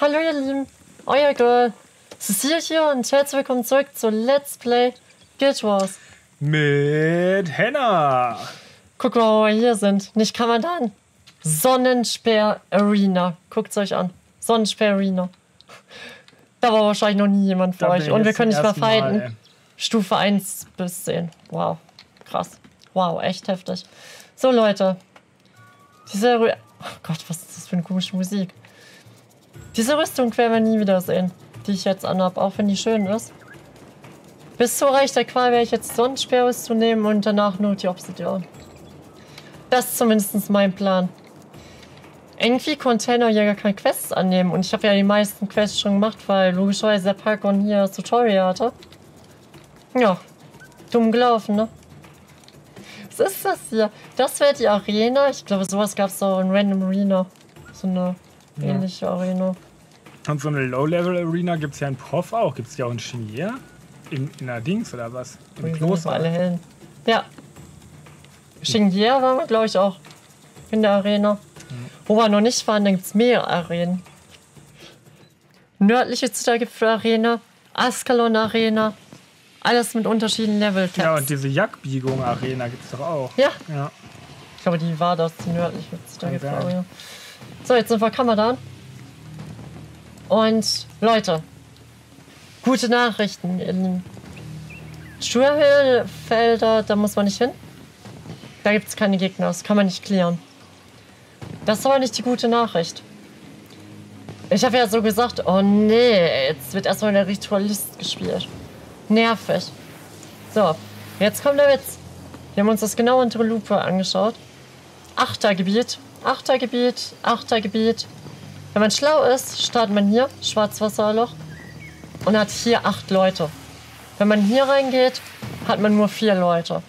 Hallo ihr Lieben, euer Girl. Cecile hier und herzlich willkommen zurück zu Let's Play Guild Wars. Mit Henna. Guck mal, wo wir hier sind. Nicht Kamadan. Sonnenspeer Arena. Guckt's euch an. Sonnenspeer Arena. Da war wahrscheinlich noch nie jemand für euch. Und wir können nicht Mal, fighten. ey. Stufe 1 bis 10. Wow. Krass. Wow, echt heftig. So, Leute. Diese Rü Oh Gott, was ist das für eine komische Musik? Diese Rüstung werden wir nie wiedersehen, die ich jetzt anhab, auch wenn die schön ist. Bis zur Reich der Qual werde ich jetzt Sonnensperrrüstung nehmen und danach nur die Obsidian. Das ist zumindest mein Plan. Irgendwie Container ja gar keine Quests annehmen und ich habe ja die meisten Quests schon gemacht, weil logischerweise der Parkon hier das Tutorial hatte. Ja, dumm gelaufen, ne? Was ist das hier? Das wäre die Arena. Ich glaube, sowas gab es auch in Random Arena. So eine Ja. ähnliche Arena. Und so eine Low-Level-Arena gibt es ja in Prof auch. Gibt es die auch in Chinier? In, in der Dings oder was? Im das alle Kloster? hellen? Ja. Xingye waren wir, glaube ich, auch in der Arena. Wo wir noch nicht waren, dann gibt es mehr Arenen. Nördliche Zittergipfel-Arena, Askalon Arena. Alles mit unterschiedlichen level -Tabs. Ja, und diese Jackbiegung-Arena gibt es doch auch. Ja, Ja. ich glaube, die war das, die nördliche Zittergipfel-Arena. So, jetzt sind wir Kamadan. Und Leute, gute Nachrichten. In Schurhillfelder, da muss man nicht hin. Da gibt es keine Gegner, das kann man nicht klären. Das aber nicht die gute Nachricht. Ich habe ja so gesagt, oh nee, jetzt wird erstmal der Ritualist gespielt. Nervig. So, jetzt kommt der Witz. Wir haben uns das genau unter Lupe angeschaut. Achtergebiet, Achtergebiet, Achtergebiet. Wenn man schlau ist, startet man hier, Schwarzwasserloch, und hat hier acht Leute. Wenn man hier reingeht, hat man nur vier Leute.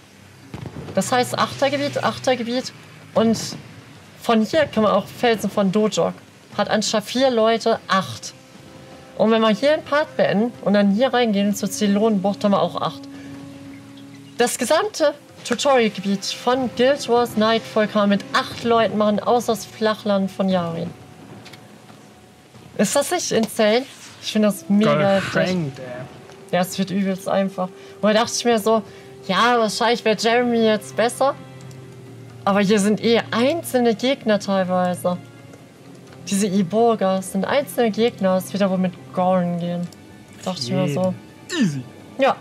Das heißt Achtergebiet, Achtergebiet und von hier kann man auch Felsen von Dojok. Hat anstatt vier Leute acht. Und wenn wir hier einen Part beenden und dann hier reingehen zur Zylonenbucht, haben wir auch acht. Das gesamte Tutorial-Gebiet von Guild Wars Nightfall kann man mit acht Leuten machen, außer das Flachland von Yarin. Ist das nicht insane? Ich finde das mega. Geschenkt, ey. Ja, es wird übelst einfach. Und da dachte ich mir so, ja, wahrscheinlich wäre Jeremy jetzt besser. Aber hier sind eh einzelne Gegner teilweise. Diese Iborgas sind einzelne Gegner. Es wird aber mit Gorn gehen. Dachte ich mir so. Easy. Ja.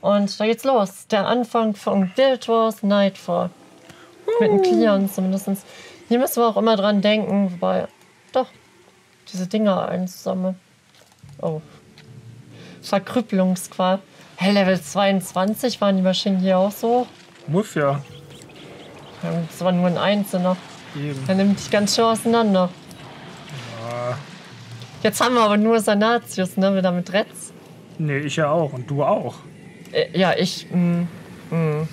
Und da geht's los. Der Anfang von Guild Wars Nightfall. Mit einem Clearen zumindest. Hier müssen wir auch immer dran denken, wobei. Doch. Diese Dinger einzusammeln. Oh. Verkrüppelungsqual. Hey, Level 22 waren die Maschinen hier auch so. Muss ja. Das war nur ein einzelner. Eben. Der nimmt dich ganz schön auseinander. Ja. Jetzt haben wir aber nur Sanatius, ne? Wieder mit Retz. Nee, ich ja auch. Und du auch. Äh, ja, ich. Mh,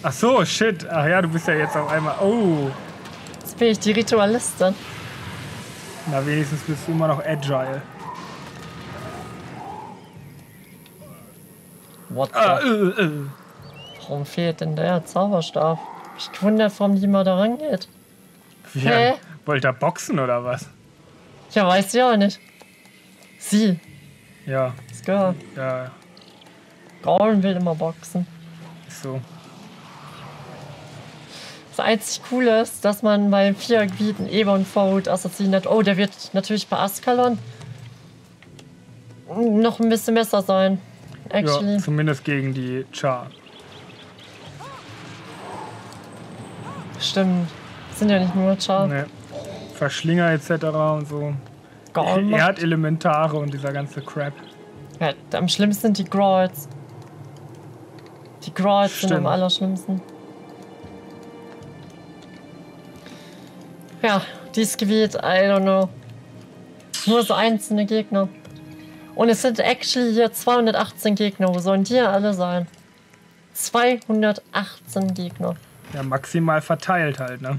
Ach so, shit. Ach ja, du bist ja jetzt auf einmal. Oh. jetzt bin ich die Ritualistin. Na, wenigstens bist du immer noch agile. What the Ah, äh, äh. Warum fehlt denn der Zauberstab? Ich gewundert, warum die mal da rangeht. Ja, Hä? wollt ihr boxen oder was? Ja, weiß ich auch nicht. Sie, Ja, das Girl. ja, Gaulen will immer boxen. ist so. Das einzig Coole ist, dass man bei vier Gebieten und Vorhut Assassin hat. Oh, der wird natürlich bei Askalon noch ein bisschen besser sein. Actually. Ja, zumindest gegen die Char. Stimmt. Sind ja nicht nur Char. Ne. Verschlinger etc. und so. Macht- Erdelementare und dieser ganze Crap. Ja, am schlimmsten sind die Grolls. Die Grolls sind am allerschlimmsten. Ja, dieses Gebiet, I don't know. Nur so einzelne Gegner. Und es sind actually hier 218 Gegner. Wo sollen die alle sein? 218 Gegner. Ja, maximal verteilt halt, ne?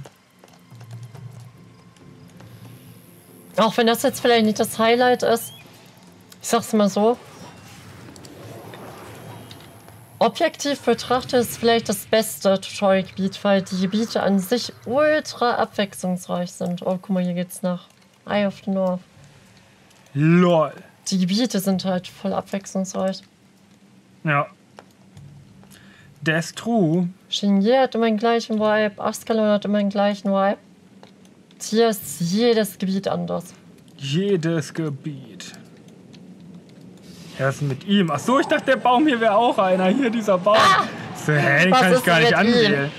Auch wenn das jetzt vielleicht nicht das Highlight ist. Ich sag's mal so. Objektiv betrachtet ist vielleicht das beste Tutorial-Gebiet, weil die Gebiete an sich ultra abwechslungsreich sind. Oh, guck mal, hier geht's nach Eye of the North. LOL. Die Gebiete sind halt voll abwechslungsreich. Ja. That's true. Shinji hat immer den gleichen Vibe, Askalon hat immer den gleichen Vibe. Hier ist jedes Gebiet anders. Jedes Gebiet. Was ist mit ihm? Ach so, ich dachte, der Baum hier wäre auch einer. Hier, dieser Baum. So, hä, den Was kann ich gar nicht anwählen.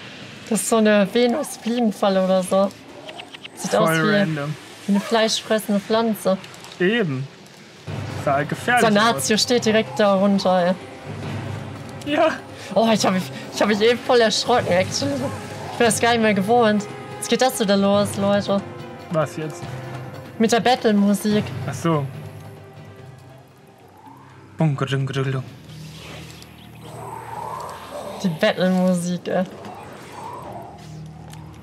Das ist so eine Venus-Fliegenfalle oder so. Sieht aus Voll wie, random. eine fleischfressende Pflanze. Eben. Sah halt gefährlich aus. Sanatio steht direkt darunter, ey. Ja. Oh, ich habe mich, ich hab mich eben voll erschrocken, actually. Ich bin das gar nicht mehr gewohnt. Jetzt geht das wieder los, Leute. Was jetzt? Mit der Battle-Musik. Ach so. Die Battle-Musik, ey.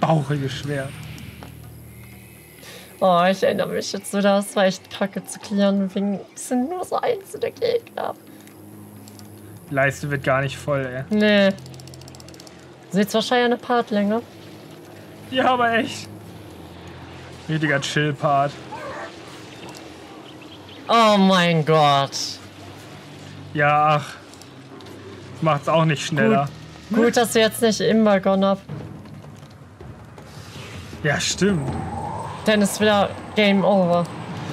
Bauchiges Schwert. Oh, ich erinnere mich jetzt wieder, es war echt kacke zu klären, wegen es sind nur so einzelne Gegner. Leiste wird gar nicht voll, ey. Nee. Seht wahrscheinlich eine Partlänge. Ja, aber echt. Richtiger Chill-Part. Oh mein Gott. Ja, ach. Macht's auch nicht schneller. Gut, dass ich jetzt nicht Imbagon hab. Ja, stimmt. Dann ist wieder Game Over.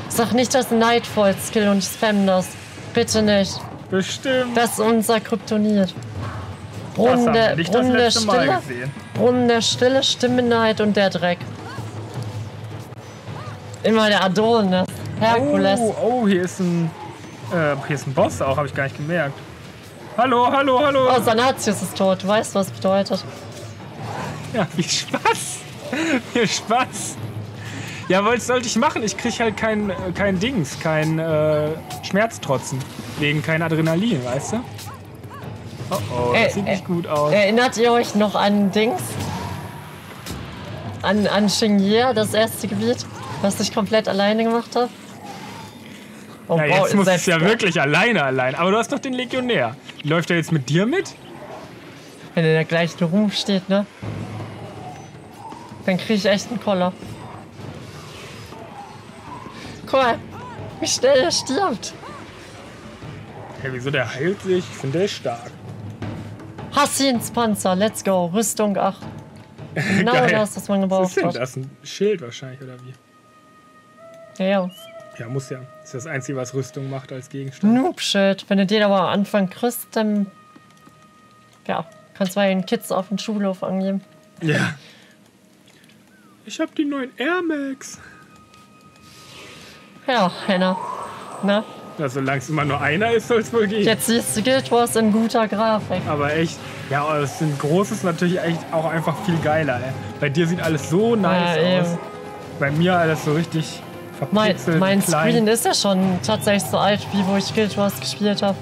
Sag nicht, das ist ein Nightfall Skill und ich spam das. Bitte nicht. Bestimmt. Das ist unser Kryptonit. Brunnen der, nicht das der Mal Stille. gesehen. Brunnen der Stille, Stimmenheit und der Dreck. Immer der Adonis. Herkules. Oh, oh, hier ist ein. Äh, hier ist ein Boss auch, habe ich gar nicht gemerkt. Hallo, hallo, hallo. Oh, Sanatius ist tot. Du weißt, was bedeutet. Ja, wie Spaß. Wie Spaß. Ja, was sollte ich machen? Ich krieg halt kein, äh, kein Dings, kein äh, Schmerztrotzen. Wegen kein Adrenalin, weißt du? Oh oh, das Äh, sieht äh, nicht gut aus. Erinnert ihr euch noch an Dings? An, an Xingye, das erste Gebiet, was ich komplett alleine gemacht habe? Oh, ja, jetzt muss es ja wirklich alleine allein. Aber du hast doch den Legionär. Läuft er jetzt mit dir mit? Wenn er in der gleichen Ruhm steht, ne? Dann kriege ich echt einen Koller. Guck mal, wie schnell er stirbt. Hey, wieso der heilt sich? Ich finde der stark. Hassins Panzer, let's go. Rüstung 8. Genau das, was man Was gebraucht ist denn hat. das? Ein Schild wahrscheinlich, oder wie? Ja, ja. Ja, muss ja. Das ist das Einzige, was Rüstung macht als Gegenstand. Noob-Shit. Wenn du den aber am Anfang kriegst, dann. Ja, kannst du bei den Kids auf den Schulhof angeben. Ja. Ich hab die neuen Air Max. Ja, Henna. Ne? Ja, solange es immer nur einer ist, soll es wohl gehen. Jetzt siehst du Guild Wars in guter Grafik. Aber echt, ja, das sind großes natürlich echt auch einfach viel geiler. Ey. Bei dir sieht alles so nice Ja, aus. Bei mir alles so richtig Mein, mein klein. Screen ist ja schon tatsächlich so alt, wie wo ich Guild Wars gespielt habe.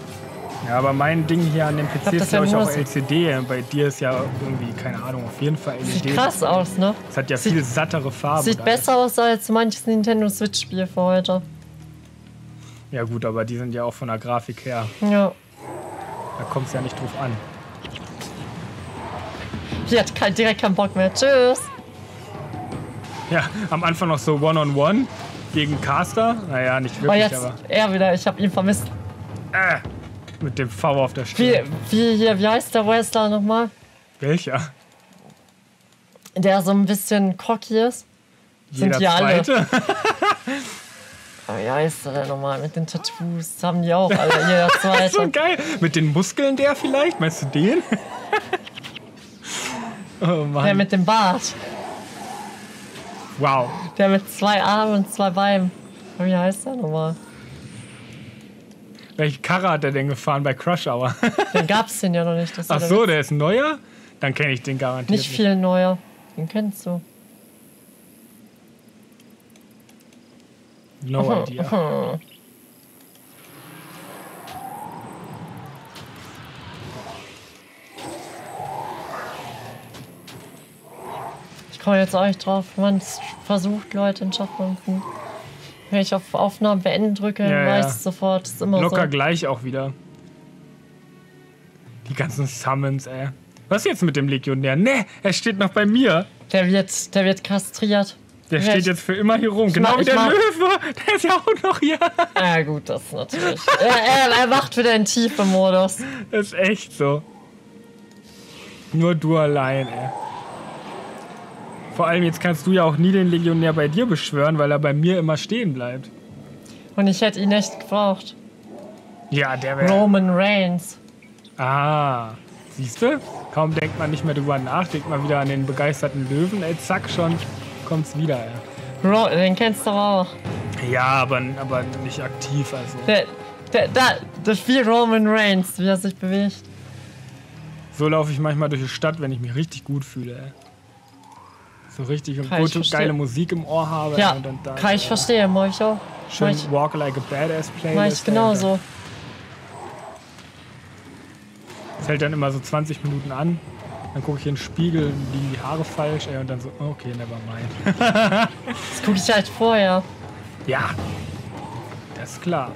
Ja, aber mein Ding hier an dem PC hab ist glaube ich auch LCD. Bei dir ist ja irgendwie, keine Ahnung, auf jeden Fall Sieht LED. krass aus, ne? Es hat ja Sieht- viel sattere Farben. Sieht besser aus als manches Nintendo Switch-Spiel für heute. Ja gut, aber die sind ja auch von der Grafik her. Ja. Da kommt es ja nicht drauf an. Hier hat direkt keinen Bock mehr. Tschüss. Ja, am Anfang noch so One-on-One gegen Caster. Naja, nicht Oh, wirklich, jetzt aber er wieder. Ich habe ihn vermisst. äh, mit dem V auf der Wie, Stirn. wie hier, wie heißt der Wrestler nochmal? Welcher? Der so ein bisschen cocky ist. Sind Jeder die alle. zweite? Oh, wie heißt der denn nochmal? Mit den Tattoos haben die auch alle. Jeder so zweite. geil. Mit den Muskeln der vielleicht? Meinst du den? oh Der Mann. mit dem Bart. Wow. Der mit zwei Armen und zwei Beinen. Wie heißt der nochmal? Welche Karre hat er denn gefahren bei Crush Hour? Den gab's den ja noch nicht. Ach der so, der ist neuer? Dann kenne ich den garantiert Nicht viel neuer. Den kennst du. No idea. Komme jetzt auch nicht drauf, man versucht, Leute in Schachbomben. Wenn ich auf Aufnahme beenden drücke, Ja, weiß ja. sofort. Ist immer Locker so. gleich auch wieder. Die ganzen Summons, ey. Was jetzt mit dem Legionär? Ne, er steht noch bei mir. Der wird, der wird kastriert. Der steht jetzt für immer hier rum. ich Genau wie der Löwe. Der ist ja auch noch hier. Ja, gut, das ist natürlich. er, er, er macht wieder in tiefe Modus. Das ist echt so. Nur du allein, ey. Vor allem jetzt kannst du ja auch nie den Legionär bei dir beschwören, weil er bei mir immer stehen bleibt. Und ich hätte ihn echt gebraucht. Ja, der wäre. Roman Reigns. Ah, siehst du? Kaum denkt man nicht mehr drüber nach, denkt man wieder an den begeisterten Löwen, ey, zack, schon kommt's wieder, ey. Ro den kennst du auch. Ja, aber, aber nicht aktiv, also. Der, der, der, das ist wie Roman Reigns, wie er sich bewegt. So laufe ich manchmal durch die Stadt, wenn ich mich richtig gut fühle, ey. So richtig und gute, geile Musik im Ohr habe. Ja, dann, dann, kann ich äh, verstehen, mach ich auch. Schön ich, Walk Like a Badass Playlist. mach ich genauso. Das hält dann immer so 20 Minuten an. Dann gucke ich in den Spiegel, liegen die Haare falsch, ey, und dann so, okay, never mind. Das gucke ich halt vorher. Ja, das ist klar.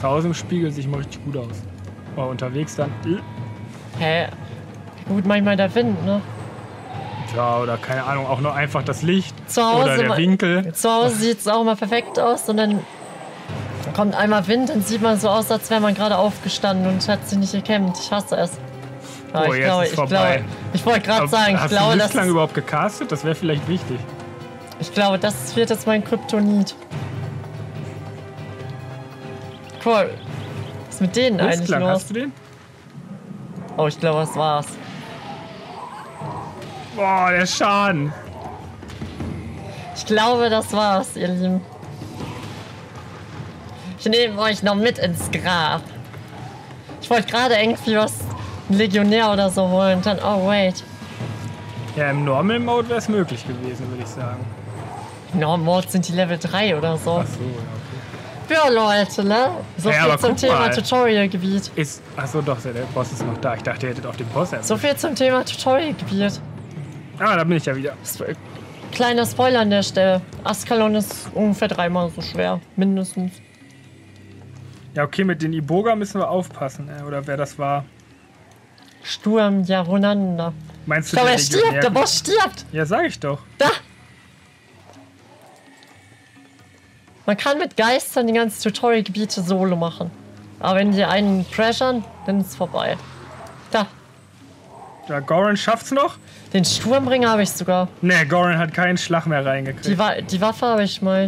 Zu Hause im Spiegel sehe ich mal richtig gut aus. Aber unterwegs dann, äh, Hä? Gut, manchmal der Wind, ne? Ja, oder keine Ahnung, auch nur einfach das Licht. Zu Hause, oder der Winkel. Zu Hause sieht es auch mal perfekt aus und dann kommt einmal Wind, dann sieht man so aus, als wäre man gerade aufgestanden und hat sich nicht gekämmt. Ich hasse es. Aber Oh, ich jetzt glaube, ist ich vorbei. glaube, ich wollte gerade sagen, ich Hast glaube, du das, Lichtlang überhaupt gecastet? Das wäre vielleicht wichtig. ich glaube, das wird jetzt mein Kryptonit. Cool. Was ist mit denen eigentlich Lichtlang, los? hast du den? Oh, ich glaube, das war's. Boah, der Schaden. Ich glaube, das war's, ihr Lieben. Ich nehme euch noch mit ins Grab. Ich wollte gerade irgendwie was, ein Legionär oder so holen. Dann, oh wait. Ja, im Normal Mode wäre es möglich gewesen, würde ich sagen. No Mode sind die Level 3 oder so. Ach so, ja, okay. Ja, Leute, ne? So Ja, viel zum Thema. Tutorial-Gebiet. Ist, ach so, doch, der Boss ist noch da. Ich dachte, ihr hättet auf den Boss erst. So viel zum Thema Tutorial-Gebiet. Ah, da bin ich ja wieder. Kleiner Spoiler an der Stelle. Askalon ist ungefähr dreimal so schwer. Mindestens. Ja, okay, mit den Iboga müssen wir aufpassen, äh, oder wer das war. Sturm Jarunanda. Meinst du, der er stirbt. Der Boss stirbt. Ja, sag ich doch. Da! Man kann mit Geistern die ganzen Tutorial-Gebiete solo machen. Aber wenn die einen pressern, dann ist es vorbei. Da, Ja, Goran schafft's noch? Den Sturmbringer habe ich sogar. Ne, Goran hat keinen Schlag mehr Die, reingekriegt. Wa die Waffe habe ich mal.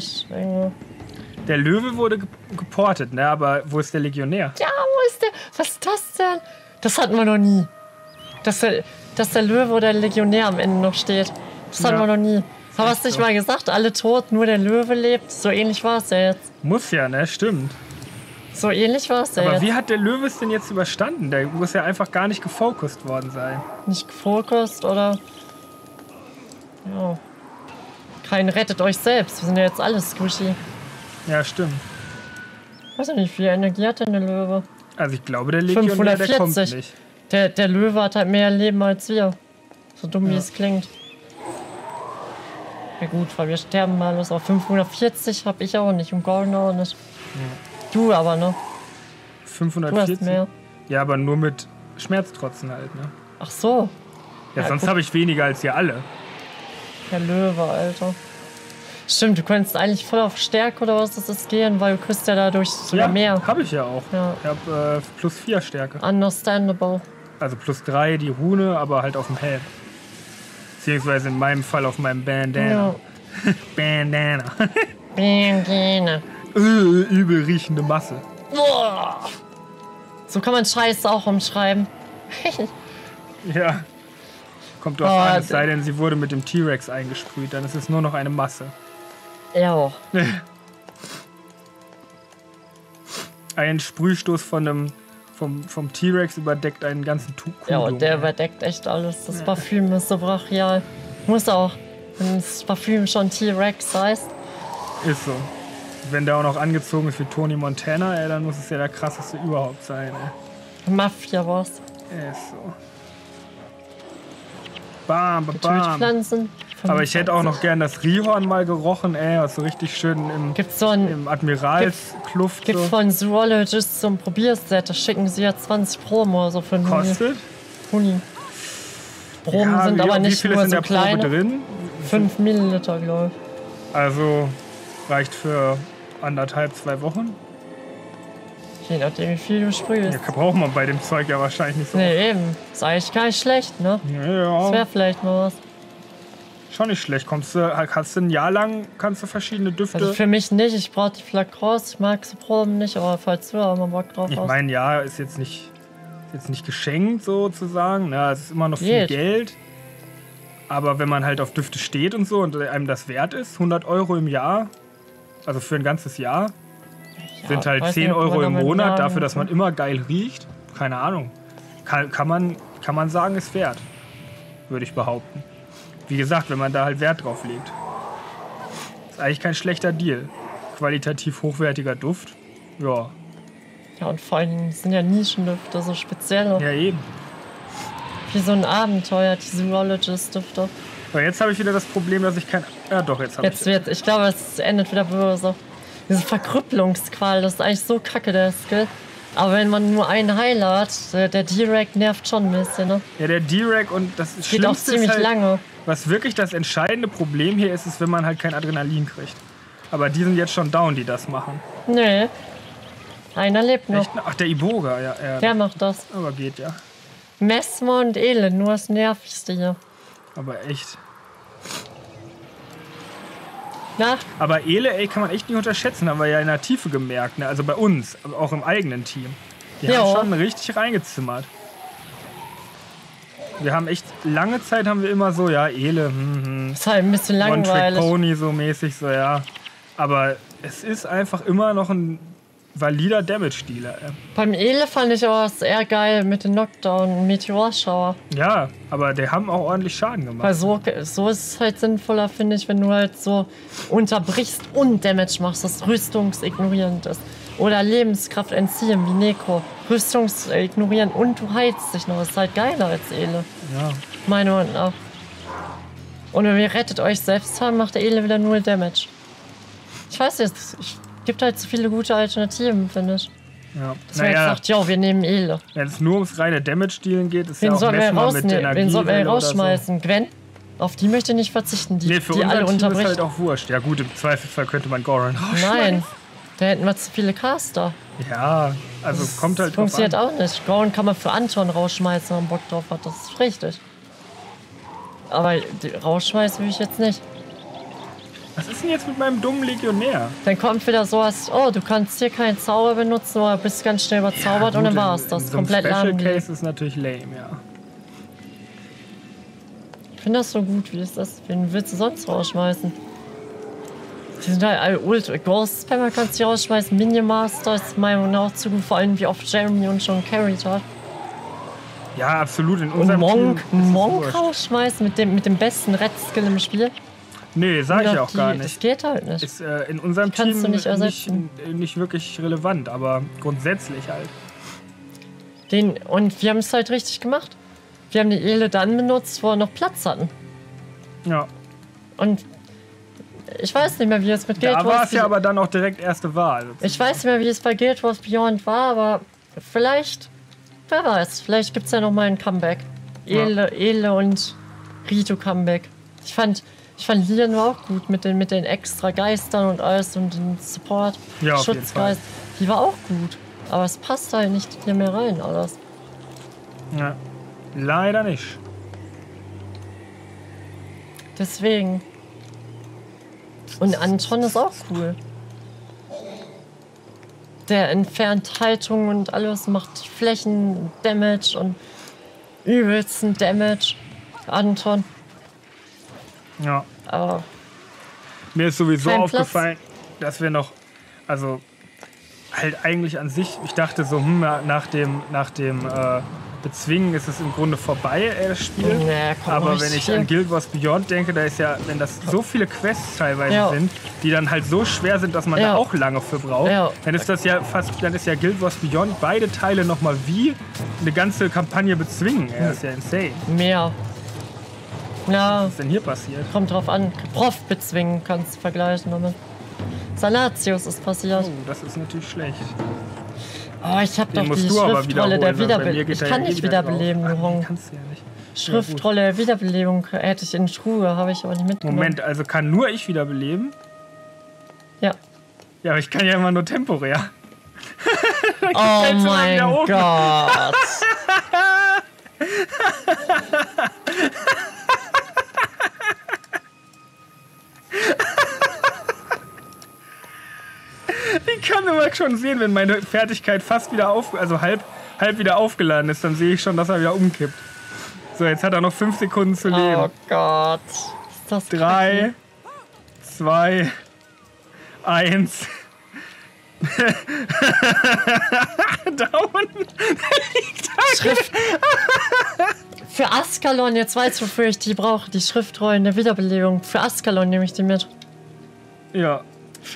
Der Löwe wurde ge geportet, ne? Aber wo ist der Legionär? ja, wo ist der? Was ist das denn? Das hatten wir noch nie. Dass der, dass der Löwe oder der Legionär am Ende noch steht. Das hatten Ja. wir noch nie. Aber hast du nicht so. mal gesagt, alle tot, nur der Löwe lebt? So ähnlich war es ja jetzt. Muss ja, ne? Stimmt. So ähnlich war es ja Aber jetzt. wie hat der Löwe es denn jetzt überstanden? Der muss ja einfach gar nicht gefokust worden sein. nicht gefokust oder. Ja. Kein rettet euch selbst. Wir sind ja jetzt alles squishy. Ja, stimmt. Weiß ja nicht, wie viel Energie hat denn der Löwe? Also ich glaube, der Legionär, der kommt 540. nicht. Der, der Löwe hat halt mehr Leben als wir. So dumm wie Ja. es klingt. Ja gut, weil wir sterben mal los. Aber 540 habe ich auch nicht und Gordon auch nicht. Du aber, ne? Du 540? hast mehr. Ja, aber nur mit Schmerztrotzen halt, ne? Ach so, Ja, Ja, sonst habe ich weniger als ihr alle. der Löwe, Alter. Stimmt, du könntest eigentlich voll auf Stärke oder was das ist gehen, weil du kriegst ja dadurch sogar ja, mehr. habe ich ja auch. Ja. Ich habe äh, plus 4 Stärke. Understandable. Also plus 3 die Rune, aber halt auf dem Helm. Beziehungsweise in meinem Fall auf meinem Bandana. Ja. Bandana. Bandana. Äh, Übel riechende Masse. Boah. So kann man Scheiße auch umschreiben. Ja. Kommt drauf Oh, an, es sei denn, sie wurde mit dem T-Rex eingesprüht, dann ist es nur noch eine Masse. ja. Ein Sprühstoß von einem, vom, vom T-Rex überdeckt einen ganzen Tu- Ja, und der überdeckt echt alles. Das Parfüm ist so brachial. Muss auch. Wenn das Parfüm schon T-Rex heißt. Ist so. Wenn der auch noch angezogen ist wie Tony Montana, ey, dann muss es ja der krasseste überhaupt sein. Ey. Mafia-Boss. Ist so. Bam, bam, bam. Pflanzen. Aber ich hätte auch noch gern das Rihorn mal gerochen, ey, was so richtig schön im, Gibt's so ein. im Admiralskluft Gibt so von Zoologist so ein Probierset. Da schicken sie ja 20 Proben oder so für einen kostet. Huni. Proben Ja, sind wie, aber wie nicht viel ist nur in so der Probe kleine. drin? 5 Milliliter, glaube Also reicht für anderthalb, zwei Wochen. ich. Je nachdem, wie viel du sprühst. Ja, braucht man bei dem Zeug ja wahrscheinlich nicht so. Nee, eben. Ist eigentlich gar nicht schlecht, ne? Das Ja, wäre vielleicht mal was. schon nicht schlecht. Kommst du, hast du ein Jahr lang, kannst du verschiedene Düfte. Also für mich nicht. Ich brauche die Flakros. Ich mag so Proben nicht, aber falls du auch mal Bock drauf ich hast. meine, ja, ist jetzt nicht, ist jetzt nicht geschenkt sozusagen. Ja, es ist immer noch viel Geht. Geld. Aber wenn man halt auf Düfte steht und so und einem das wert ist, 100 Euro im Jahr, also für ein ganzes Jahr, Ja, sind halt weiß 10 nicht, Euro im Monat dafür, dass man immer geil riecht. Keine Ahnung. Kann, kann, man, kann man sagen, ist wert. Würde ich behaupten. Wie gesagt, wenn man da halt Wert drauf legt. Ist eigentlich kein schlechter Deal. Qualitativ hochwertiger Duft. Ja, Ja, und vor Dingen sind ja Nischendüfte, so spezielle. ja eben. Wie so ein Abenteuer, die Zoologist-Düfte. Aber jetzt habe ich wieder das Problem, dass ich kein. Ja, doch, jetzt habe Jetzt ich. wird, ich glaube, es endet wieder böse. Diese Verkrüppelungsqual, das ist eigentlich so kacke, der Skill. Aber wenn man nur einen Heil hat, der, der Direct nervt schon ein bisschen, ne? Ja, der D-Rack und das Geht auch ziemlich ist halt, lange. Was wirklich das entscheidende Problem hier ist, ist, wenn man halt kein Adrenalin kriegt. Aber die sind jetzt schon down, die das machen. Nee. Einer lebt noch. Echt? Ach, der Iboga, ja. ja. Wer macht das? Aber geht ja. Mesmer und Elend, nur das Nervigste hier. Aber echt. Na, Aber Ele, ey, kann man echt nicht unterschätzen, haben wir ja in der Tiefe gemerkt. Ne? Also bei uns, aber auch im eigenen Team. Die Ja. haben schon richtig reingezimmert. Wir haben echt, lange Zeit haben wir immer so, ja, Ele, hm, hm. ist halt ein bisschen langweilig. Pony so mäßig, so ja. Aber es ist einfach immer noch ein valider Damage-Dealer. Beim Ele fand ich aber es eher geil mit dem Knockdown und Meteorschauer. Ja, aber die haben auch ordentlich Schaden gemacht. Weil so, so ist es halt sinnvoller, finde ich, wenn du halt so unterbrichst und Damage machst, das rüstungsignorierend ist. Oder Lebenskraft entziehen, wie Neko. Rüstungsignorieren und du heilst dich noch. Das ist halt geiler als Ele. Ja. Meiner Meinung nach. Und wenn ihr rettet euch selbst haben, macht der Ele wieder null Damage. Ich weiß nicht, es gibt halt so viele gute Alternativen, finde ich. ja. Dass man jetzt Naja, sagt, ja, wir nehmen Ele. wenn es nur ums reine Damage-Dealen geht, ist Wen ja auch sollen wir rausnehmen? Energie. Wen sollen wir oder so. rausschmeißen? Gwen? Auf die möchte ich nicht verzichten, die, Nee, für die unser alle Team ist unterbricht. halt auch wurscht. Ja gut, im Zweifelsfall könnte man Goran Nein, da hätten wir zu viele Caster. Ja, also kommt halt das drauf funktioniert an. auch nicht. Goran kann man für Anton rausschmeißen, wenn man Bock drauf hat. Das ist richtig. Aber rausschmeißen will ich jetzt nicht. Was ist denn jetzt mit meinem dummen Legionär? Dann kommt wieder sowas, oh, du kannst hier keinen Zauber benutzen oder bist ganz schnell überzaubert Ja, und dann war's in- das. so Komplett Special lahmgelegt. Case ist natürlich lame, ja. Ich finde das so gut, wie es ist. Wen willst du sonst rausschmeißen? Die sind halt alle ultra. Ghost Spammer kannst du rausschmeißen. Minion Master ist meiner Meinung nach zu gut, vor allem wie oft Jeremy uns schon carried hat. Ja, absolut. In Und unserem Monk, es Monk wurscht. rausschmeißen mit dem, mit dem besten Red-Skill im Spiel. Nee, sag ich auch gar die- nicht. Das geht halt nicht. Ist äh, in unserem Kannst Team du nicht nicht, ersetzen. nicht wirklich relevant, aber grundsätzlich halt. Den, und wir haben es halt richtig gemacht. Wir haben die Ele dann benutzt, wo wir noch Platz hatten. Ja. Und ich weiß nicht mehr, wie es mit Guild Da war Wars es ja aber dann auch direkt erste Wahl. Ich weiß nicht mehr, wie es bei Guild Wars Beyond war, aber vielleicht, wer weiß, vielleicht gibt es ja noch mal ein Comeback. Ja. Ele, Ele und Rito Comeback. Ich fand, ich fand Lian war auch gut mit den, mit den extra Geistern und alles und den Support, Ja, Schutzgeist. Die war auch gut. Aber es passt halt nicht hier mehr rein, alles. Ja. Leider nicht. Deswegen. Und Anton ist auch cool. Der entfernt Haltung und alles, macht Flächen, Damage und übelsten Damage. Anton. Ja. Aber Mir ist sowieso Kein Platz. aufgefallen, dass wir noch, also halt eigentlich an sich, ich dachte so, hm, na, nach dem, nach dem äh, Bezwingen ist es im Grunde vorbei, äh, das Spiel. Nee, Aber wenn ich richtig an viel. Guild Wars Beyond denke, da ist ja, wenn das so viele Quests teilweise Ja. sind, die dann halt so schwer sind, dass man Ja. da auch lange für braucht, Ja. dann ist das ja fast, dann ist ja Guild Wars Beyond beide Teile nochmal wie eine ganze Kampagne bezwingen. Ja, das ist ja insane. mehr. Ja, Was ist denn hier passiert? kommt drauf an. Prof bezwingen kannst du vergleichen damit. Salatius ist passiert. Oh, das ist natürlich schlecht. Oh, ich hab Den doch die Schriftrolle der Wiederbelebung. Ich kann ja eh nicht drauf. wiederbeleben, Ach, nee, kannst du ja nicht. Schriftrolle Wiederbelebung hätte ich in Truhe, habe ich aber nicht mitgenommen. Moment, also kann nur ich wiederbeleben? Ja. Ja, aber ich kann ja immer nur temporär. Oh mein. Gott. Ich kann immer schon sehen, wenn meine Fertigkeit fast wieder auf, also halb, halb wieder aufgeladen ist, dann sehe ich schon, dass er wieder umkippt. So, jetzt hat er noch fünf Sekunden zu leben. Oh Gott. Ist das Drei, zwei, eins. Down. Schrift. Für Askalon, jetzt weißt du, wofür ich die brauche. Die Schriftrollen der Wiederbelebung. Für Askalon nehme ich die mit. Ja.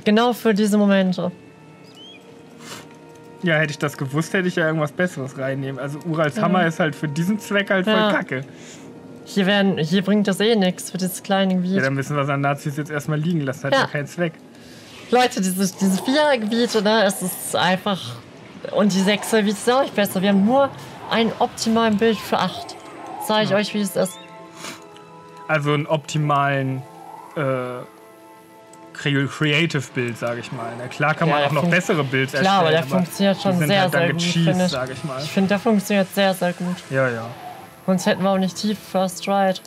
Genau für diese Momente. Ja, hätte ich das gewusst, hätte ich ja irgendwas Besseres reinnehmen. Also Urals Ja. Hammer ist halt für diesen Zweck halt voll Ja. kacke. Hier, werden, hier bringt das eh nichts für dieses kleine Gebiet. Ja, dann müssen wir es an Nazis jetzt erstmal liegen lassen. Hat ja, Ja. keinen Zweck. Leute, diese, diese Vierergebiete, ne, es ist einfach. Und die Sechsergebiete ist auch nicht besser. Wir haben nur ein optimalen Bild für acht. Sag ich euch, wie es ist. Also einen optimalen äh, Cre- Creative-Bild, sage ich mal. Na, klar kann Ja, man auch noch bessere Builds Klar, erstellen. aber der funktioniert schon sind sehr, halt sehr gut, finde ich. sag ich mal. Ich finde, der funktioniert sehr, sehr gut. Ja, ja. Sonst hätten wir auch nicht tief First Ride.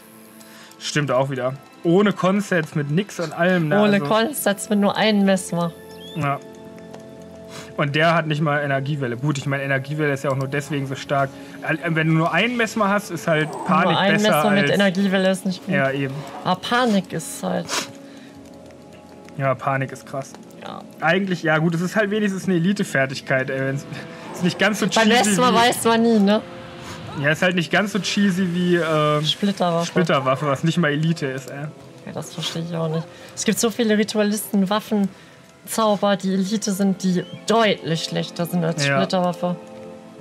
Stimmt auch wieder. Ohne Consets, mit nix und allem. Ne? Ohne also, mit nur einem Messmer. Ja. Und der hat nicht mal Energiewelle. Gut, ich meine, Energiewelle ist ja auch nur deswegen so stark. Al- Wenn du nur einen Messmer hast, ist halt Panik nur ein besser Messer mit als... Energiewelle ist nicht gut. Ja, eben. Aber Panik ist halt. Ja, Panik ist krass. Ja. Eigentlich, ja gut, es ist halt wenigstens eine Elite-Fertigkeit. ey. wenn's- Ist nicht ganz so Beim cheesy Messmer wie... weiß man nie, ne? Ja, ist halt nicht ganz so cheesy wie äh, Splitterwaffe. Splitterwaffe, was nicht mal Elite ist, ey. Ja, das verstehe ich auch nicht. Es gibt so viele Ritualisten, Waffen, Zauber, die Elite sind, die deutlich schlechter sind als Ja. Splitterwaffe.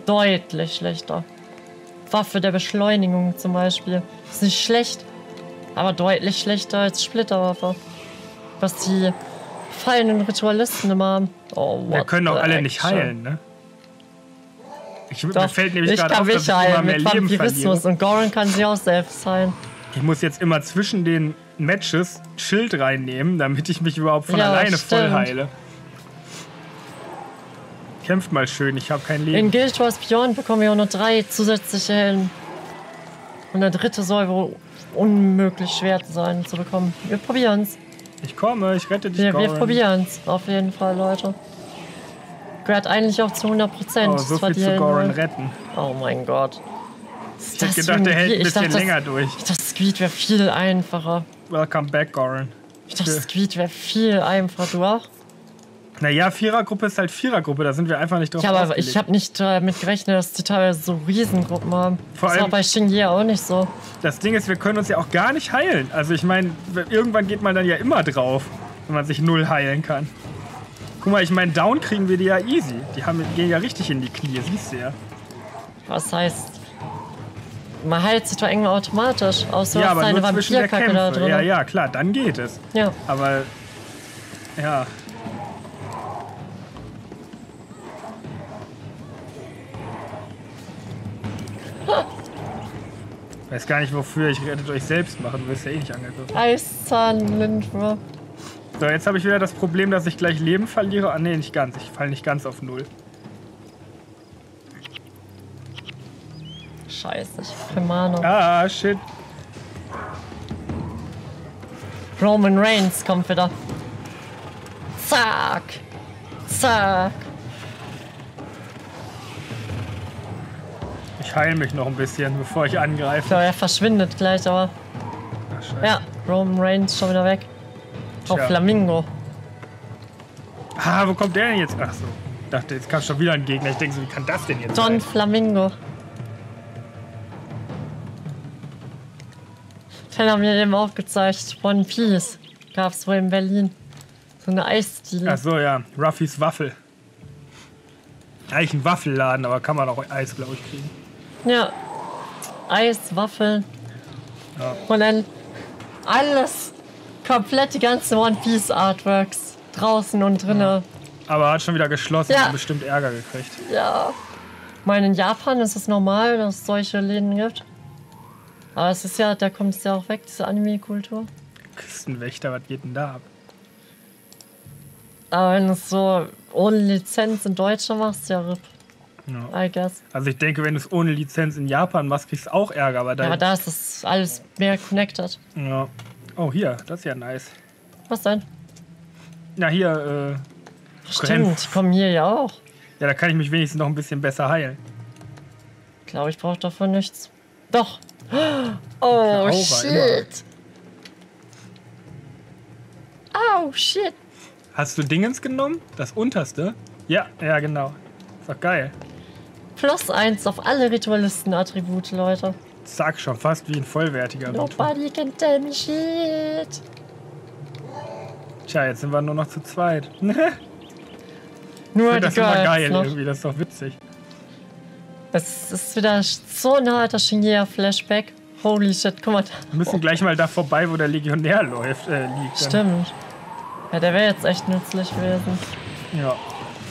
Deutlich schlechter. Waffe der Beschleunigung zum Beispiel. Ist nicht schlecht, aber deutlich schlechter als Splitterwaffe. Was die fallenden Ritualisten immer haben. Oh, Wir können auch alle nicht action. heilen, ne? Ich, mir Doch, fällt nämlich ich gerade auf, dass ich immer mehr mit Leben verliere. und Goran kann sie auch selbst heilen. Ich muss jetzt immer zwischen den Matches Schild reinnehmen, damit ich mich überhaupt von Ja, alleine voll heile. Kämpft mal schön, ich habe kein Leben. In Guild Wars Beyond bekommen wir auch noch drei zusätzliche Helden. Und der dritte soll wohl unmöglich schwer sein zu bekommen. Wir probieren's. Ich komme, ich rette dich, Wir, wir probieren's. Auf jeden Fall, Leute. Gehört eigentlich auch zu 100 Prozent. Oh, so viel zu Goran retten. Oh mein Gott. Ich hätte gedacht, der hält ein bisschen länger durch. Ich dachte, das Gebiet wäre viel einfacher. Welcome back, Goran. Ich dachte, das Gebiet wäre viel einfacher. Du auch? Naja, Vierergruppe ist halt Vierergruppe, da sind wir einfach nicht drauf Ja, aber ich habe nicht damit gerechnet, dass die teilweise so Riesengruppen haben. Vor das war bei Shinji auch nicht so. Das Ding ist, wir können uns ja auch gar nicht heilen. Also ich meine, irgendwann geht man dann ja immer drauf, wenn man sich null heilen kann. Guck mal, ich meine, down kriegen wir die ja easy. Die haben, gehen ja richtig in die Knie, siehst du ja. Was heißt, man heilt sich doch eng automatisch, außer ja, aber seine Vampirkacke da drin. Ja, ja, klar, dann geht es. ja. Aber, ja. Weiß gar nicht, wofür ich rettet euch selbst machen. Du wirst ja eh nicht angegriffen. Eiszahnlindwurm. So, jetzt habe ich wieder das Problem, dass ich gleich Leben verliere. Ah, nee, nicht ganz. Ich falle nicht ganz auf Null. Scheiße, ich hab Mana. Ah, shit. Roman Reigns kommt wieder. Zack. Zack. Ich heile mich noch ein bisschen, bevor ich angreife. glaube, er verschwindet gleich, aber. Ach. Ja, Roman Reigns schon wieder weg. Auf Tja. Flamingo. Ah, wo kommt der denn jetzt? Ach so. Ich dachte, jetzt kam schon wieder ein Gegner. Ich denke so, wie kann das denn jetzt Don sein? Flamingo. Den haben wir eben auch gezeigt. One Piece. Gab's wohl in Berlin. So eine Eisdiele. Ach so, ja. Ruffys Waffel. Eigentlich ein Waffelladen, aber kann man auch Eis, glaube ich, kriegen. Ja. Eis, Waffeln. Ja. Und dann alles. Komplett die ganzen One Piece Artworks. Draußen und drinnen. Aber hat schon wieder geschlossen Ja. und bestimmt Ärger gekriegt. Ja. Ich meine, in Japan ist es normal, dass es solche Läden gibt. Aber es ist ja, da kommt es ja auch weg, diese Anime-Kultur. Küstenwächter, was geht denn da ab? Aber wenn du es so ohne Lizenz in Deutschland machst, ja, RIP, Ja. I guess. Also ich denke, wenn du es ohne Lizenz in Japan machst, kriegst du auch Ärger, aber da. Ja, aber da ist das alles mehr connected. ja. Oh, hier, das ist ja nice. Was denn? Na, hier, äh, Stimmt, kommen hier ja auch. ja, da kann ich mich wenigstens noch ein bisschen besser heilen. Ich glaube, ich brauche davon nichts. Doch. Oh, Aura, shit. Oh, shit. Hast du Dingens genommen? Das unterste? Ja, ja, genau. Ist doch geil. Plus eins auf alle Ritualisten-Attribute, Leute. Sag schon, fast wie ein vollwertiger. Nobody can tell me shit. Tja, jetzt sind wir nur noch zu zweit. Nur die das ist immer Girls geil noch. irgendwie, das ist doch witzig. Das ist wieder so ein harter Shinjea-Flashback. Holy shit, guck mal. Wir müssen gleich mal da vorbei, wo der Legionär läuft, äh, liegt. dann. Stimmt. Ja, der wäre jetzt echt nützlich gewesen. Ja.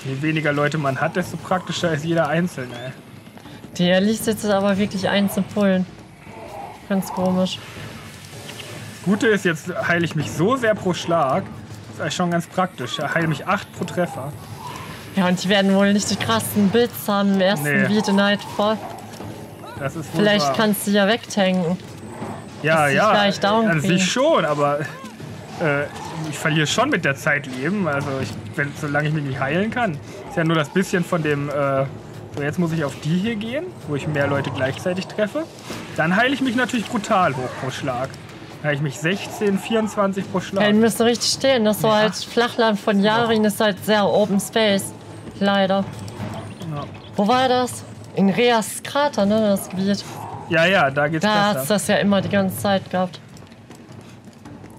Je weniger Leute man hat, desto praktischer ist jeder Einzelne. Der liest jetzt aber wirklich einzeln pullen. Ganz komisch. Das Gute ist, jetzt heile ich mich so sehr pro Schlag. Das ist eigentlich schon ganz praktisch. Ich heile mich 8 pro Treffer. Ja, und die werden wohl nicht die krassen Bits haben im ersten Nee. Beat in Nightfall. Das ist wohl Vielleicht wahr. kannst du ja wegtanken. ja, ja, gleich down an sich schon, aber äh, ich verliere schon mit der Zeit Leben. Also ich, wenn, solange ich mich nicht heilen kann. Ist ja nur das bisschen von dem. Äh, so, jetzt muss ich auf die hier gehen, wo ich mehr Leute gleichzeitig treffe. Dann heile ich mich natürlich brutal hoch pro Schlag. Heile ich mich 16, 24 pro Schlag. Ja, die müssen richtig stehen. Das so Ja. halt Flachland von Yarin ist halt sehr Open Space. Leider. Ja. Wo war das? In Reas Krater, ne, das Gebiet. Ja, ja, da geht's Da hat's das ja immer die ganze Zeit gehabt.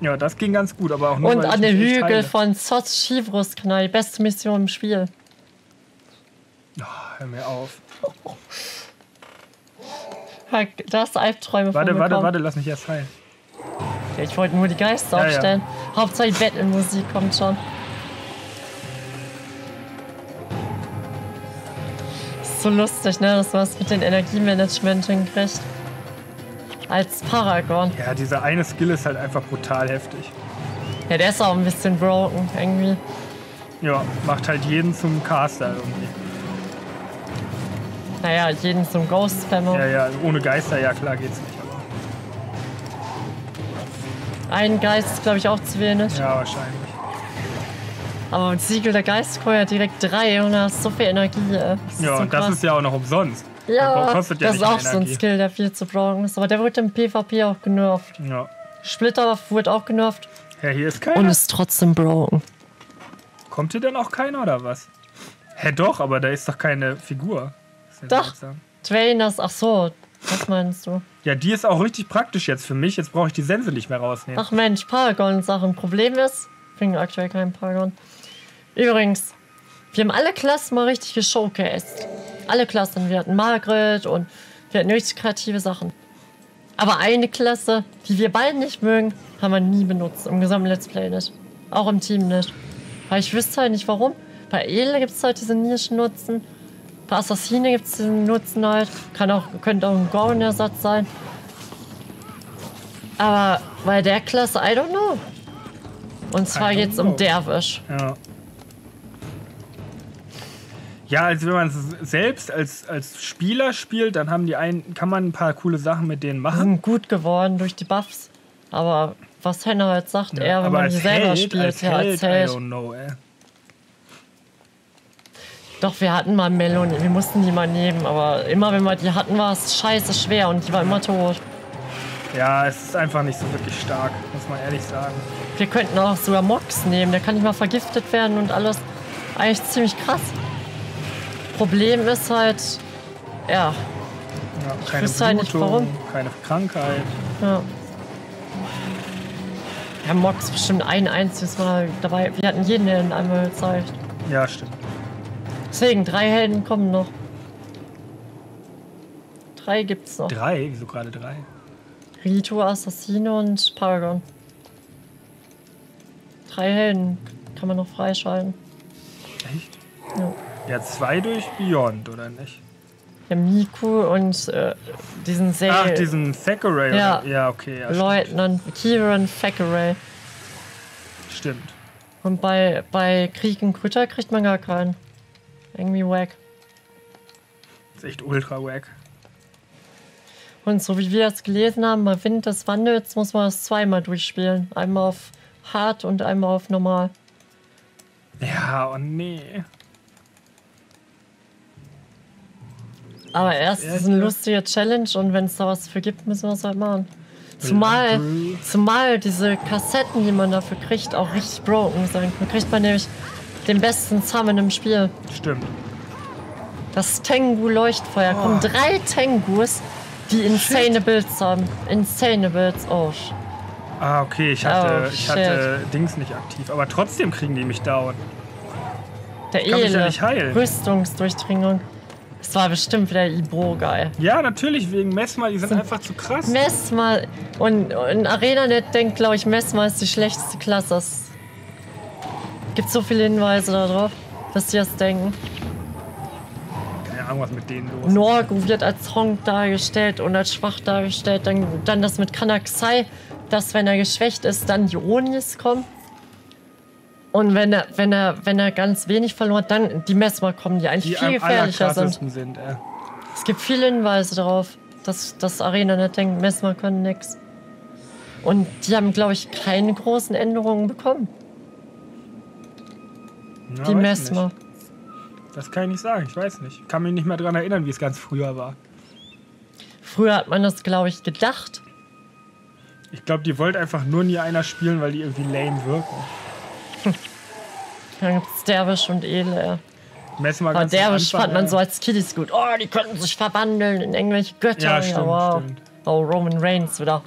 Ja, das ging ganz gut, aber auch nur Und an den Hügel von Sots Chivrus Kanal, die beste Mission im Spiel. Oh, hör mir auf. Da hast du Albträume Warte, warte, bekommen. warte, lass mich erst heilen. Ja, Ich wollte nur die Geister Ja, ja. aufstellen. Hauptsache die Battle-Musik kommt schon. Ist so lustig, ne, dass man es mit dem Energiemanagement hinkriegt. Als Paragon. Ja, dieser eine Skill ist halt einfach brutal heftig. Ja, der ist auch ein bisschen broken, irgendwie. Ja, macht halt jeden zum Caster irgendwie. Naja, jeden zum Ghost-Spammer. Ja, ja, ohne Geister, ja klar geht's nicht, aber. Ein Geist ist, glaube ich, auch zu wenig. Ja, wahrscheinlich. Aber mit Siegel der Geist ja direkt drei und da hast so viel Energie. Ey. Das Ja, so und das krass. ist ja auch noch umsonst. ja, das ja das ist auch mehr so ein Energie. Skill, der viel zu broken ist. Aber der wird im PvP auch genervt. Ja. Splitterwaffe wird auch genervt. Ja, hier ist Und keiner. ist trotzdem broken. Kommt hier denn auch keiner oder was? Hä, doch, aber da ist doch keine Figur. Doch. seltsam. Trainers, ach so, was meinst du? Ja, die ist auch richtig praktisch jetzt für mich. Jetzt brauche ich die Sense nicht mehr rausnehmen. Ach Mensch, Paragon-Sachen. Problem ist, ich bin aktuell kein Paragon. Übrigens, wir haben alle Klassen mal richtig geshowcased. Alle Klassen. Wir hatten Margaret und wir hatten richtig kreative Sachen. Aber eine Klasse, die wir beide nicht mögen, haben wir nie benutzt. Im gesamten Let's Play nicht. Auch im Team nicht. Weil ich wüsste halt nicht warum. Bei Ele gibt es halt diese Bei Assassine gibt es diesen Nutzen halt. Kann auch, könnte auch ein Goron-Ersatz sein. Aber bei der Klasse, I don't know. Und zwar geht es um. Derwisch. Ja. Ja, also wenn man es selbst als, als Spieler spielt, dann haben die ein, kann man ein paar coole Sachen mit denen Die machen. sind gut geworden durch die Buffs. Aber was Henna halt sagt, eher wenn man die selber Held, spielt, als ja, Held, als Held. I don't know, ey. Doch, wir hatten mal Melanie, wir mussten die mal nehmen, aber immer wenn wir die hatten, war es scheiße schwer und die war immer tot. Ja, es ist einfach nicht so wirklich stark, muss man ehrlich sagen. Wir könnten auch sogar Mox nehmen, der kann nicht mal vergiftet werden und alles. Eigentlich ziemlich krass. Problem ist halt, ja, Ja, keine wüsste halt nicht, warum. keine Krankheit. ja. Ja, Mox bestimmt ein einziges Mal dabei. Wir hatten jeden Helden einmal gezeigt. Ja, stimmt. Deswegen, drei Helden kommen noch. Drei gibt's noch. Drei? Wieso gerade drei? Rito, Assassine und Paragon. Drei Helden kann man noch freischalten. Echt? Ja. Ja, zwei durch Beyond, oder nicht? der Miku und äh, diesen sehr Ach, diesen Thackeray. Ja. Ja, okay. Ja, Leutnant Kieran Thackeray. Stimmt. Und bei, bei Krieg und Kutter kriegt man gar keinen. Irgendwie wack. Ist echt ultra wack. Und so wie wir es gelesen haben, bei Wind des Wandels muss man es zweimal durchspielen. Einmal auf hart und einmal auf normal. Ja, oh nee. Aber erst ist eine ja. lustige Challenge und wenn es da was für gibt, müssen wir es halt machen. Zumal, zumal diese Kassetten, die man dafür kriegt, auch richtig broken sind. Da kriegt man nämlich den besten Summon im Spiel. Stimmt. Das Tengu Leuchtfeuer. Oh. Kommen drei Tengus, die insane Builds haben. Insane Builds. Oh, Ah, okay, ich hatte, Oh, ich shit. hatte Dings nicht aktiv. Aber trotzdem kriegen die mich down. der Kann mich ja. Rüstungsdurchdringung. Es war bestimmt wieder Ibro geil. Ja, natürlich, wegen Messmal, die sind einfach zu krass. Messmal. Und, und ArenaNet denkt, glaube ich, Messmal ist die schlechteste Klasse. Es gibt so viele Hinweise darauf, dass die das denken. Keine Ahnung, was mit denen los. Norgu wird als Honk dargestellt und als schwach dargestellt. Dann, dann das mit Kanaksai, dass wenn er geschwächt ist, dann die Onis kommen. Und wenn er, wenn er, wenn er ganz wenig verloren hat, dann die Messmer kommen, die eigentlich Die viel gefährlicher sind. sind. äh. Es gibt viele Hinweise darauf, dass das Arena nicht denkt, Messmer können nix. Und die haben, glaube ich, keine großen Änderungen bekommen. Ja, die nicht. Das kann ich nicht sagen, ich weiß nicht. Kann mich nicht mehr daran erinnern, wie es ganz früher war. Früher hat man das, glaube ich, gedacht. Ich glaube, die wollte einfach nur nie einer spielen, weil die irgendwie lame wirken. Dann gibt es Derwisch und Ele. Messmer Aber ganz Derwisch fand man so als Kiddies gut. Oh, die könnten sich verwandeln in irgendwelche Götter. Ja, stimmt, wow. stimmt. Oh, Roman Reigns wieder.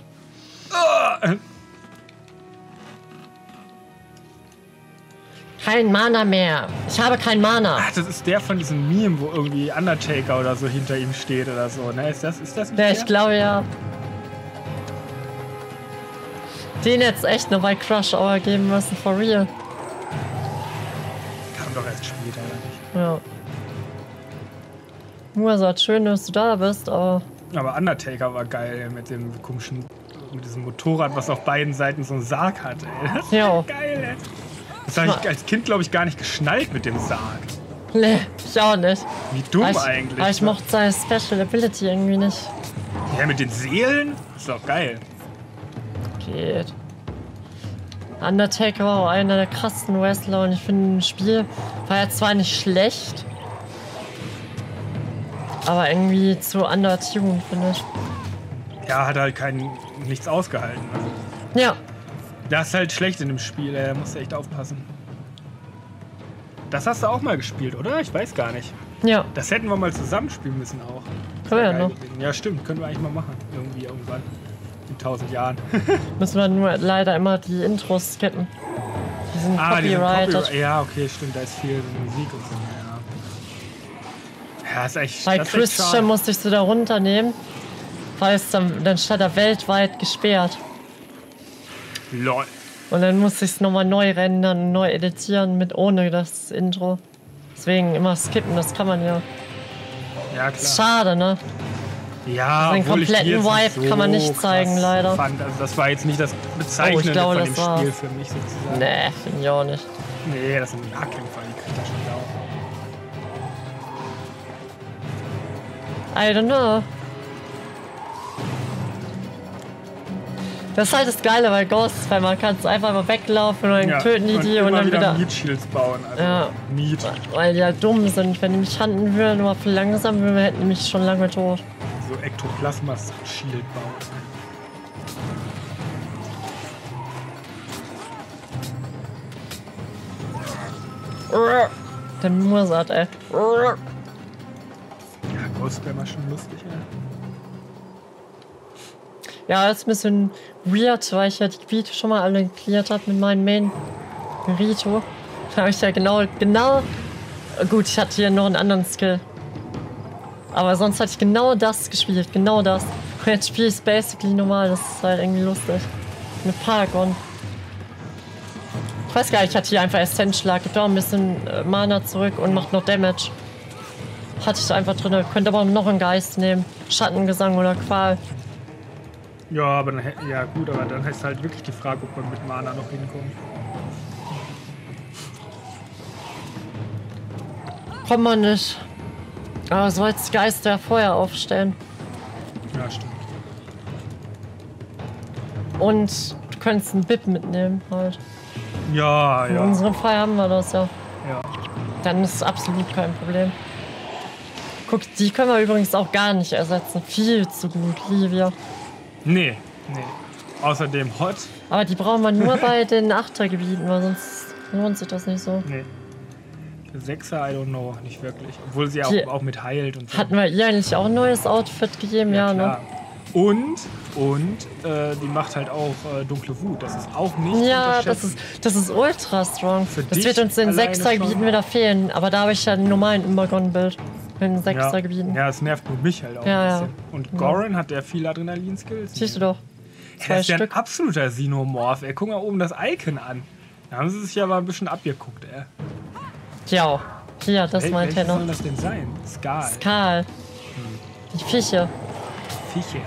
Kein Mana mehr. Ich habe kein Mana. Ach, das ist der von diesem Meme, wo irgendwie Undertaker oder so hinter ihm steht oder so. Ne? Ist das, ist das nicht Ja, der? ich glaube ja. Den jetzt echt nur bei Crush Hour geben müssen, for real. Kam doch erst später, oder nicht? Ja. Mursat, schön, dass du da bist, aber Aber Undertaker war geil mit dem komischen, mit diesem Motorrad, was auf beiden Seiten so einen Sarg hat. Ey. Das Ja. geil, ey. Das habe ich als Kind, glaube ich, gar nicht geschnallt mit dem Sarg. nee, ich auch nicht. Wie dumm ich, eigentlich. aber ich ne? mochte seine Special Ability irgendwie nicht. Ja, mit den Seelen? Ist doch geil. Geht. Undertaker war auch einer der krassesten Wrestler und ich finde, das Spiel war ja zwar nicht schlecht, aber irgendwie zu undertuned, finde ich. Ja, hat halt kein, nichts ausgehalten. Ne? Ja, Das ist halt schlecht in dem Spiel, da musst du echt aufpassen. Das hast du auch mal gespielt, oder? Ich weiß gar nicht. ja, Das hätten wir mal zusammenspielen müssen auch. Können wir ja noch. gewesen. Ja, stimmt. Können wir eigentlich mal machen. Irgendwie irgendwann. In tausend Jahren. müssen wir nur leider immer die Intros skippen. Die sind Ah, die sind copyrighted. Copyright. Ja, okay, stimmt. Da ist viel Musik und so. Ja, ja ist echt. Bei echt Christian schade. musste ich sie da runternehmen, weil es dann, dann stand er weltweit gesperrt. Lol. Und dann musste ich es nochmal neu rendern, neu editieren mit ohne das Intro. Deswegen immer skippen, das kann man ja. Ja, Ist klar. schade, ne? Ja, Den ich die kompletten Vibe kann man nicht zeigen, leider. Fand. Also das war jetzt nicht das Bezeichnende glaube, von das dem war's. Spiel für mich sozusagen. Nee, finde ich auch nicht. Nee, das sind Nahkämpfer, die kriegt er schon down. I don't know. Das ist halt das Geile bei Ghosts, weil man kann es einfach mal weglaufen und dann Ja, töten die die und dann wieder. Meat Shields bauen. Also Ja. Meat. Weil die halt dumm sind. Wenn die mich handen würden oder langsam würden, hätten die mich schon lange tot. So Ektoplasmas Shield bauen. Der Mursat, ey. Ja, Ghost wäre mal schon lustig, ey. Ja, ist ein bisschen weird, weil ich ja die Gebiete schon mal alle geklärt habe mit meinem Main Rito. Da habe ich ja genau, genau. Gut, ich hatte hier noch einen anderen Skill. Aber sonst hatte ich genau das gespielt, genau das. Und jetzt spiele ich es basically normal, das ist halt irgendwie lustig. Mit Paragon. Ich weiß gar nicht, ich hatte hier einfach Essential, gibt auch ein bisschen äh, Mana zurück und macht noch Damage. Hatte ich einfach drin. Könnte aber noch einen Geist nehmen. Schattengesang oder Qual. Ja, aber dann, ja gut, aber dann ist halt wirklich die Frage, ob man mit Mana noch hinkommt. Kommt man nicht. Aber so als Geist ja vorher aufstellen. Ja, stimmt. Und du könntest einen Bip mitnehmen halt. Ja, In ja. unserem Fall haben wir das ja. ja. Dann ist es absolut kein Problem. Guck, die können wir übrigens auch gar nicht ersetzen. Viel zu gut, Livia. Nee, nee. Außerdem Hot. Aber die brauchen wir nur bei den Achtergebieten, weil sonst lohnt sich das nicht so. Nee. Der Sechser, I don't know, nicht wirklich. Obwohl sie auch, Die- auch mit heilt und so. Hatten wir ihr eigentlich auch ein neues Outfit gegeben? Ja, klar. ne? Und, und, äh, die macht halt auch äh, dunkle Wut. Das ist auch nicht Ja, das ist, das ist ultra strong. Für das wird uns in alleine Sechsergebieten schon. wieder fehlen. Aber da habe ich ja einen normalen Immergon-Bild. In ja. Sechsergebieten. ja, es nervt nur mich halt auch Ja, ein ja. bisschen. Und Goran hat der viel Adrenalin-Skills. Siehst du doch. Er Zwei ist ja ein absoluter Sinomorph. Ey, guck mal oben das Icon an. Da haben sie sich ja mal ein bisschen abgeguckt, ey. Ja, hier, das Wel meint er welches soll noch. das denn sein? Skal. Karl. Die Fische. Viecher.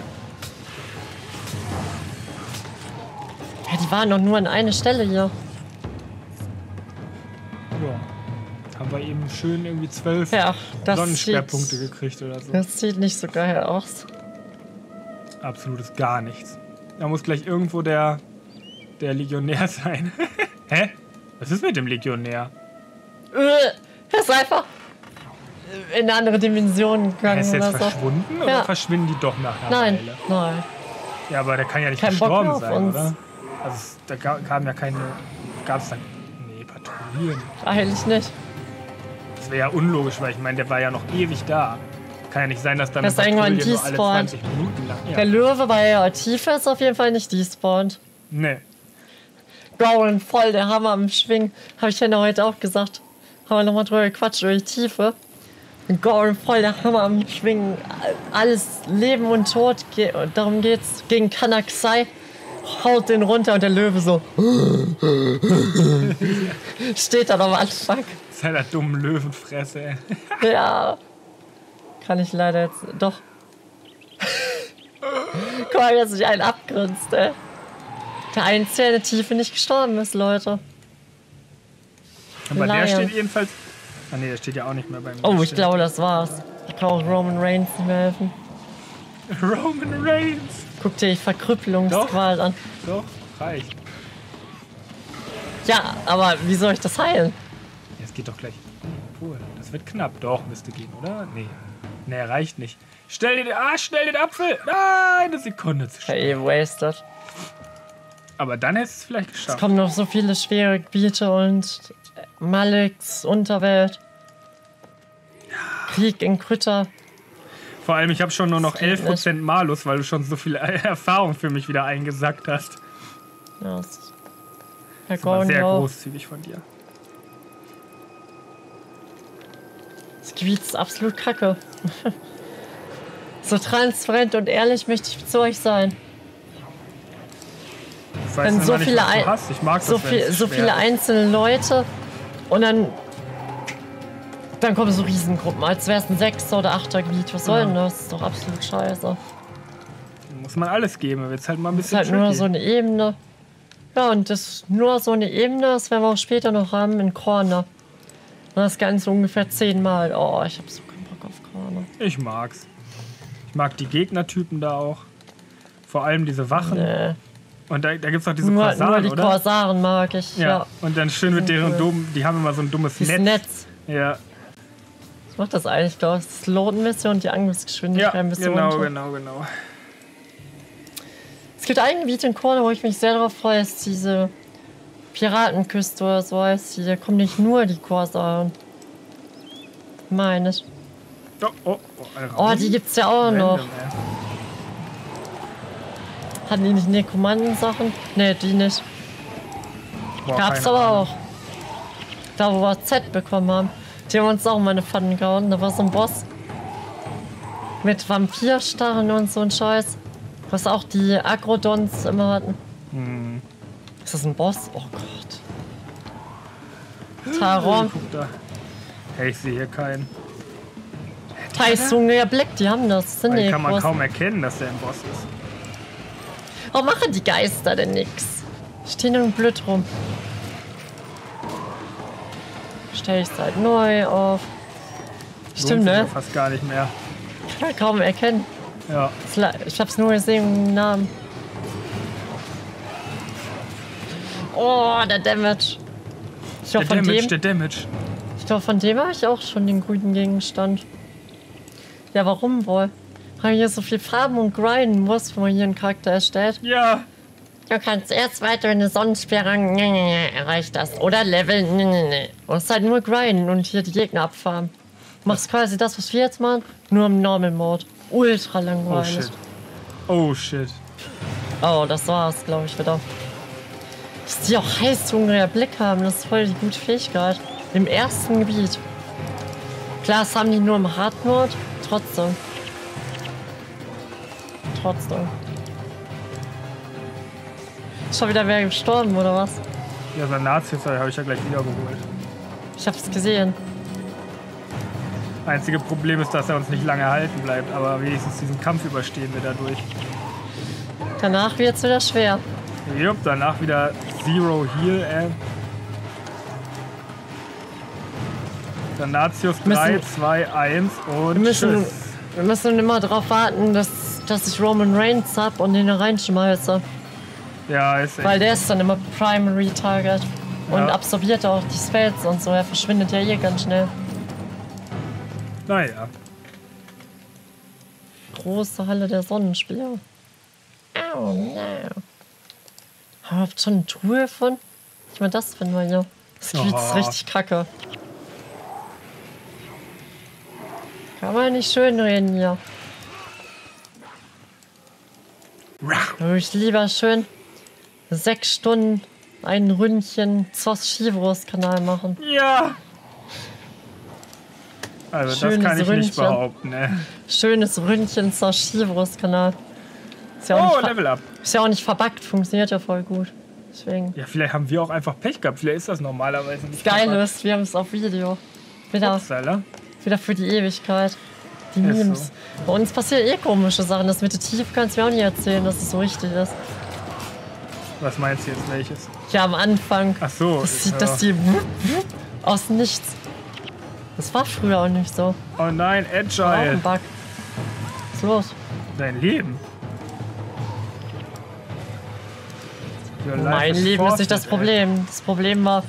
Ja, die waren doch nur an eine Stelle hier. Wir eben schön irgendwie zwölf Ja, das Sonnensperrpunkte sieht, gekriegt oder so. das sieht nicht so geil aus. Absolutes gar nichts. Da muss gleich irgendwo der, der Legionär sein. Hä? Was ist mit dem Legionär? Äh, Er ist einfach in eine andere Dimension Er gegangen ist jetzt oder so. verschwunden oder Ja. verschwinden die doch nach einer Nein, Weile? nein. Ja, aber der kann ja nicht Kein gestorben sein, uns. oder? Also da kam ja keine. Gab es dann. Nee, Patrouillen. Eigentlich nicht. Das wäre ja unlogisch, weil ich meine, der war ja noch ewig da. Kann ja nicht sein, dass dann Dass eine irgendwann Patrouille nur alle despawnt. 20 Minuten lang. Der Ja. Löwe bei der Tiefe ist auf jeden Fall nicht despawned. Nee. Goran voll der Hammer am Schwingen. Habe ich ja noch heute auch gesagt. Haben wir nochmal drüber gequatscht über die Tiefe. Goran voll der Hammer am Schwingen. Alles Leben und Tod. Ge darum geht's. Gegen Kanaksai. Haut den runter und der Löwe so. Steht dann am Anfang. Seiner dummen Löwenfresse. Ja. Kann ich leider jetzt. Doch. Guck mal, wie er sich einen abgrinst, ey. Der Einzige, der der Tiefe nicht gestorben ist, Leute. Aber der Lion. steht jedenfalls. Ah, nee, der steht ja auch nicht mehr beim. Oh, der ich glaube, das war's. Ich kann auch Roman Reigns nicht mehr helfen. Roman Reigns. Guck dir die Verkrüppelungsqual an. Doch, reicht. Ja, aber wie soll ich das heilen? Geht doch gleich. Obwohl, das wird knapp. Doch, müsste gehen, oder? Nee. Nee, reicht nicht. Stell den. Ah, schnell den Apfel! Nein, eine Sekunde zu spät. Hey, wasted. Aber dann hättest du es vielleicht Es geschafft. kommen noch so viele schwere Gebiete und Maleks Unterwelt. Krieg in Krytta. Vor allem, ich habe schon nur noch geht 11% Malus, weil du schon so viel Erfahrung für mich wieder eingesackt hast. Ja, das Gordon sehr großzügig von dir. Das Gebiet ist absolut kacke. so transparent und ehrlich möchte ich zu euch sein. Ich weiß Wenn so nicht, viele mag So, das, viel, so viele einzelne Leute und dann. Dann kommen so Riesengruppen, als wäre es ein Sechster- oder Achter-Gebiet. Was soll denn das? Das ist doch absolut scheiße. Muss man alles geben. Wird halt mal ein Das ist bisschen halt nur tricky. so eine Ebene. Ja, und das ist nur so eine Ebene, das werden wir auch später noch haben in Corner. Und das Ganze ungefähr zehnmal. Oh, ich habe so keinen Bock auf Corner. Ich mag's. Ich mag die Gegnertypen da auch. Vor allem diese Wachen. Nee. Und da, da gibt's auch diese Nur, nur Korsaren, die oder? Korsaren mag ich. ja. Ja. Und dann schön mit deren dummen, die haben immer so ein dummes Dieses Netz. Netz. Ja, Was macht das eigentlich? Ich glaube, das ist Load-Mission und die ja Angriffsgeschwindigkeit ein bisschen genau, runter. genau, genau. Es gibt ein Gebiet in Corner, wo ich mich sehr darauf freue, ist diese Piratenküste oder so heißt die. Da kommen nicht nur die Korsaren. Meine ich. Oh, oh, oh, Oh, die gibt's ja auch noch. Hatten die nicht Nekromanten-Sachen? Ne, die nicht. Boah, Gab's aber Ahnung. auch. Da, wo wir Z bekommen haben. Die haben uns auch mal eine Pfanne gehauen. Da war so ein Boss. Mit Vampirstarren und so ein Scheiß. Was auch die Agrodons immer hatten. Hm. Ist das ein Boss? Oh Gott. Taron. Hey, ich sehe hier keinen. Heißhungriger Blick, die haben das. sind kann man großen. kaum erkennen, dass der ein Boss ist. Warum machen die Geister denn nix? Stehen nur blöd rum. Stell ich halt neu auf. Stimmt, ja ne? Fast gar nicht mehr. Kann man kaum erkennen. Ja. Ich hab's nur gesehen im Namen. Oh, der Damage. Ich Der glaube, von Damage, dem, der Damage. ich glaub, von dem habe ich auch schon den grünen Gegenstand. Ja, warum wohl? Weil man hier so viel Farben und grinden muss, wenn man hier einen Charakter erstellt. Ja. Du kannst erst weiter, wenn du Sonnensperre erreicht hast. Oder Level. Du musst halt nur grinden und hier die Gegner abfarmen. Du machst quasi das, was wir jetzt machen, nur im Normal Mode. Ultra Oh langweilig. shit. Oh shit. Oh, das war's, glaube ich, wieder. Dass die auch heißhungriger Blick haben, das ist voll die gute Fähigkeit. Im ersten Gebiet. Klar, das haben die nur im Hard Mode. Trotzdem. Trotzdem. Ist schon wieder wer gestorben, oder was? Ja, sein Nazi habe ich ja gleich wieder geholt. Ich hab's gesehen. Einzige Problem ist, dass er uns nicht lange halten bleibt, aber wenigstens diesen Kampf überstehen wir dadurch. Danach wird's wieder schwer. Jupp, danach wieder Zero Heal, äh. Dann Natius 3, Müssen- 2, 1 und Wir müssen, tschüss. wir müssen immer darauf warten, dass, dass ich Roman Reigns hab und ihn da reinschmeiße. Ja, ist echt. Weil der ist dann immer Primary Target. Und Ja. absorbiert auch die Spells und so. Er verschwindet ja hier ganz schnell. Naja. Große Halle der Sonnenspieler. Oh no. Überhaupt schon eine Truhe von? Ich meine, das finden wir hier. Das Gebiet ist Oh. richtig kacke. Kann man nicht schön reden hier. Würde ich lieber schön sechs Stunden ein Ründchen Zos Chivros Kanal machen. Ja! Also das Schönes kann ich nicht Ründchen. behaupten, ne? Schönes Ründchen Zos Chivros Kanal. Ist ja, auch Oh, Level Up. ist ja auch nicht verbuggt, funktioniert ja voll gut. Deswegen. Ja, vielleicht haben wir auch einfach Pech gehabt. Vielleicht ist das normalerweise nicht Geil verpackt. ist, wir haben es auf Video. Wieder, Upsala. wieder für die Ewigkeit. Die Ist Memes. so. Bei uns passieren eh komische Sachen. Das mit der Tief kannst du mir auch nicht erzählen, dass es so richtig ist. Was meinst du jetzt welches? Ja, am Anfang. Ach so. Das sieht, dass die aus nichts. Das war früher auch nicht so. Oh nein, Agile. Bug. Was ist los? Dein Leben. Mein Leben ist nicht das Problem. Das Problem war.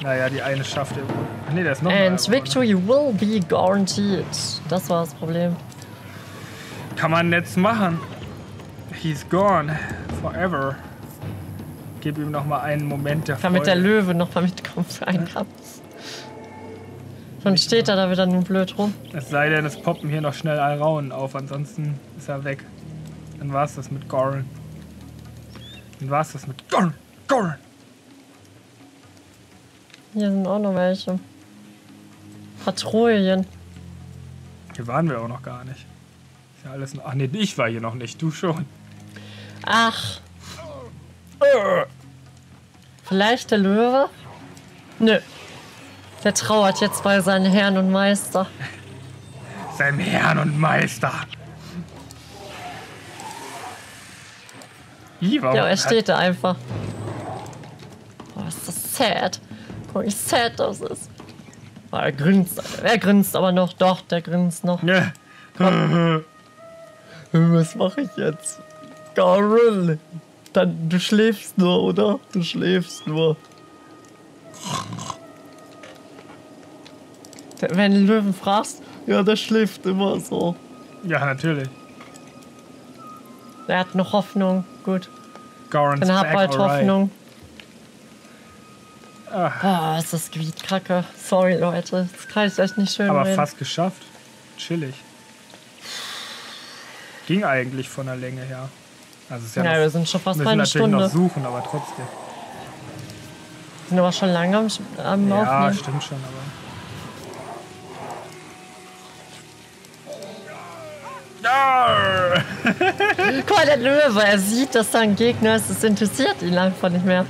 Naja, die eine schafft wohl. Ach nee, der ist noch And victory will be guaranteed. Das war das Problem. Kann man jetzt machen. He's gone. Forever. Gib ihm noch mal einen Moment der Damit der Freude. Löwe noch mal mitkommt für einen Kampf. Dann steht er da wieder nur blöd rum. Es sei denn, es poppen hier noch schnell Alraunen auf, ansonsten ist er weg. Dann war's das mit Gorn. Dann war's das mit Gorn. Gorn. Hier sind auch noch welche. Patrouillen. Hier waren wir auch noch gar nicht. Ist ja alles noch. Ach nee, ich war hier noch nicht, du schon. Ach. Vielleicht der Löwe? Nö. Der trauert jetzt bei seinen Herrn und Meister. Seinem Herrn und Meister. Warum Ja, er steht da einfach. Boah, ist das sad. Guck, wie sad das ist. Oh, er grinst. Er grinst aber noch. Doch, der grinst noch. Ja. Was mache ich jetzt? Carol, dann du schläfst nur, oder? Du schläfst nur. Wenn du Löwen fragst, ja, der schläft immer so. ja, natürlich. Er hat noch Hoffnung. Gut, Goran's dann hab halt alright. Hoffnung. Ah, Boah, ist das Gebiet kacke. Sorry, Leute. Das kann ich echt nicht schön aber reden. fast geschafft. Chillig. Ging eigentlich von der Länge her. Also es ist ja, Ja, noch, wir sind schon fast müssen bei einer natürlich Stunde. noch suchen, aber trotzdem. Wir sind aber schon lange am, am Ja, Aufnehmen. stimmt schon, aber. Guck mal, der Löwe, er sieht, dass da ein Gegner ist. Das interessiert ihn einfach nicht mehr.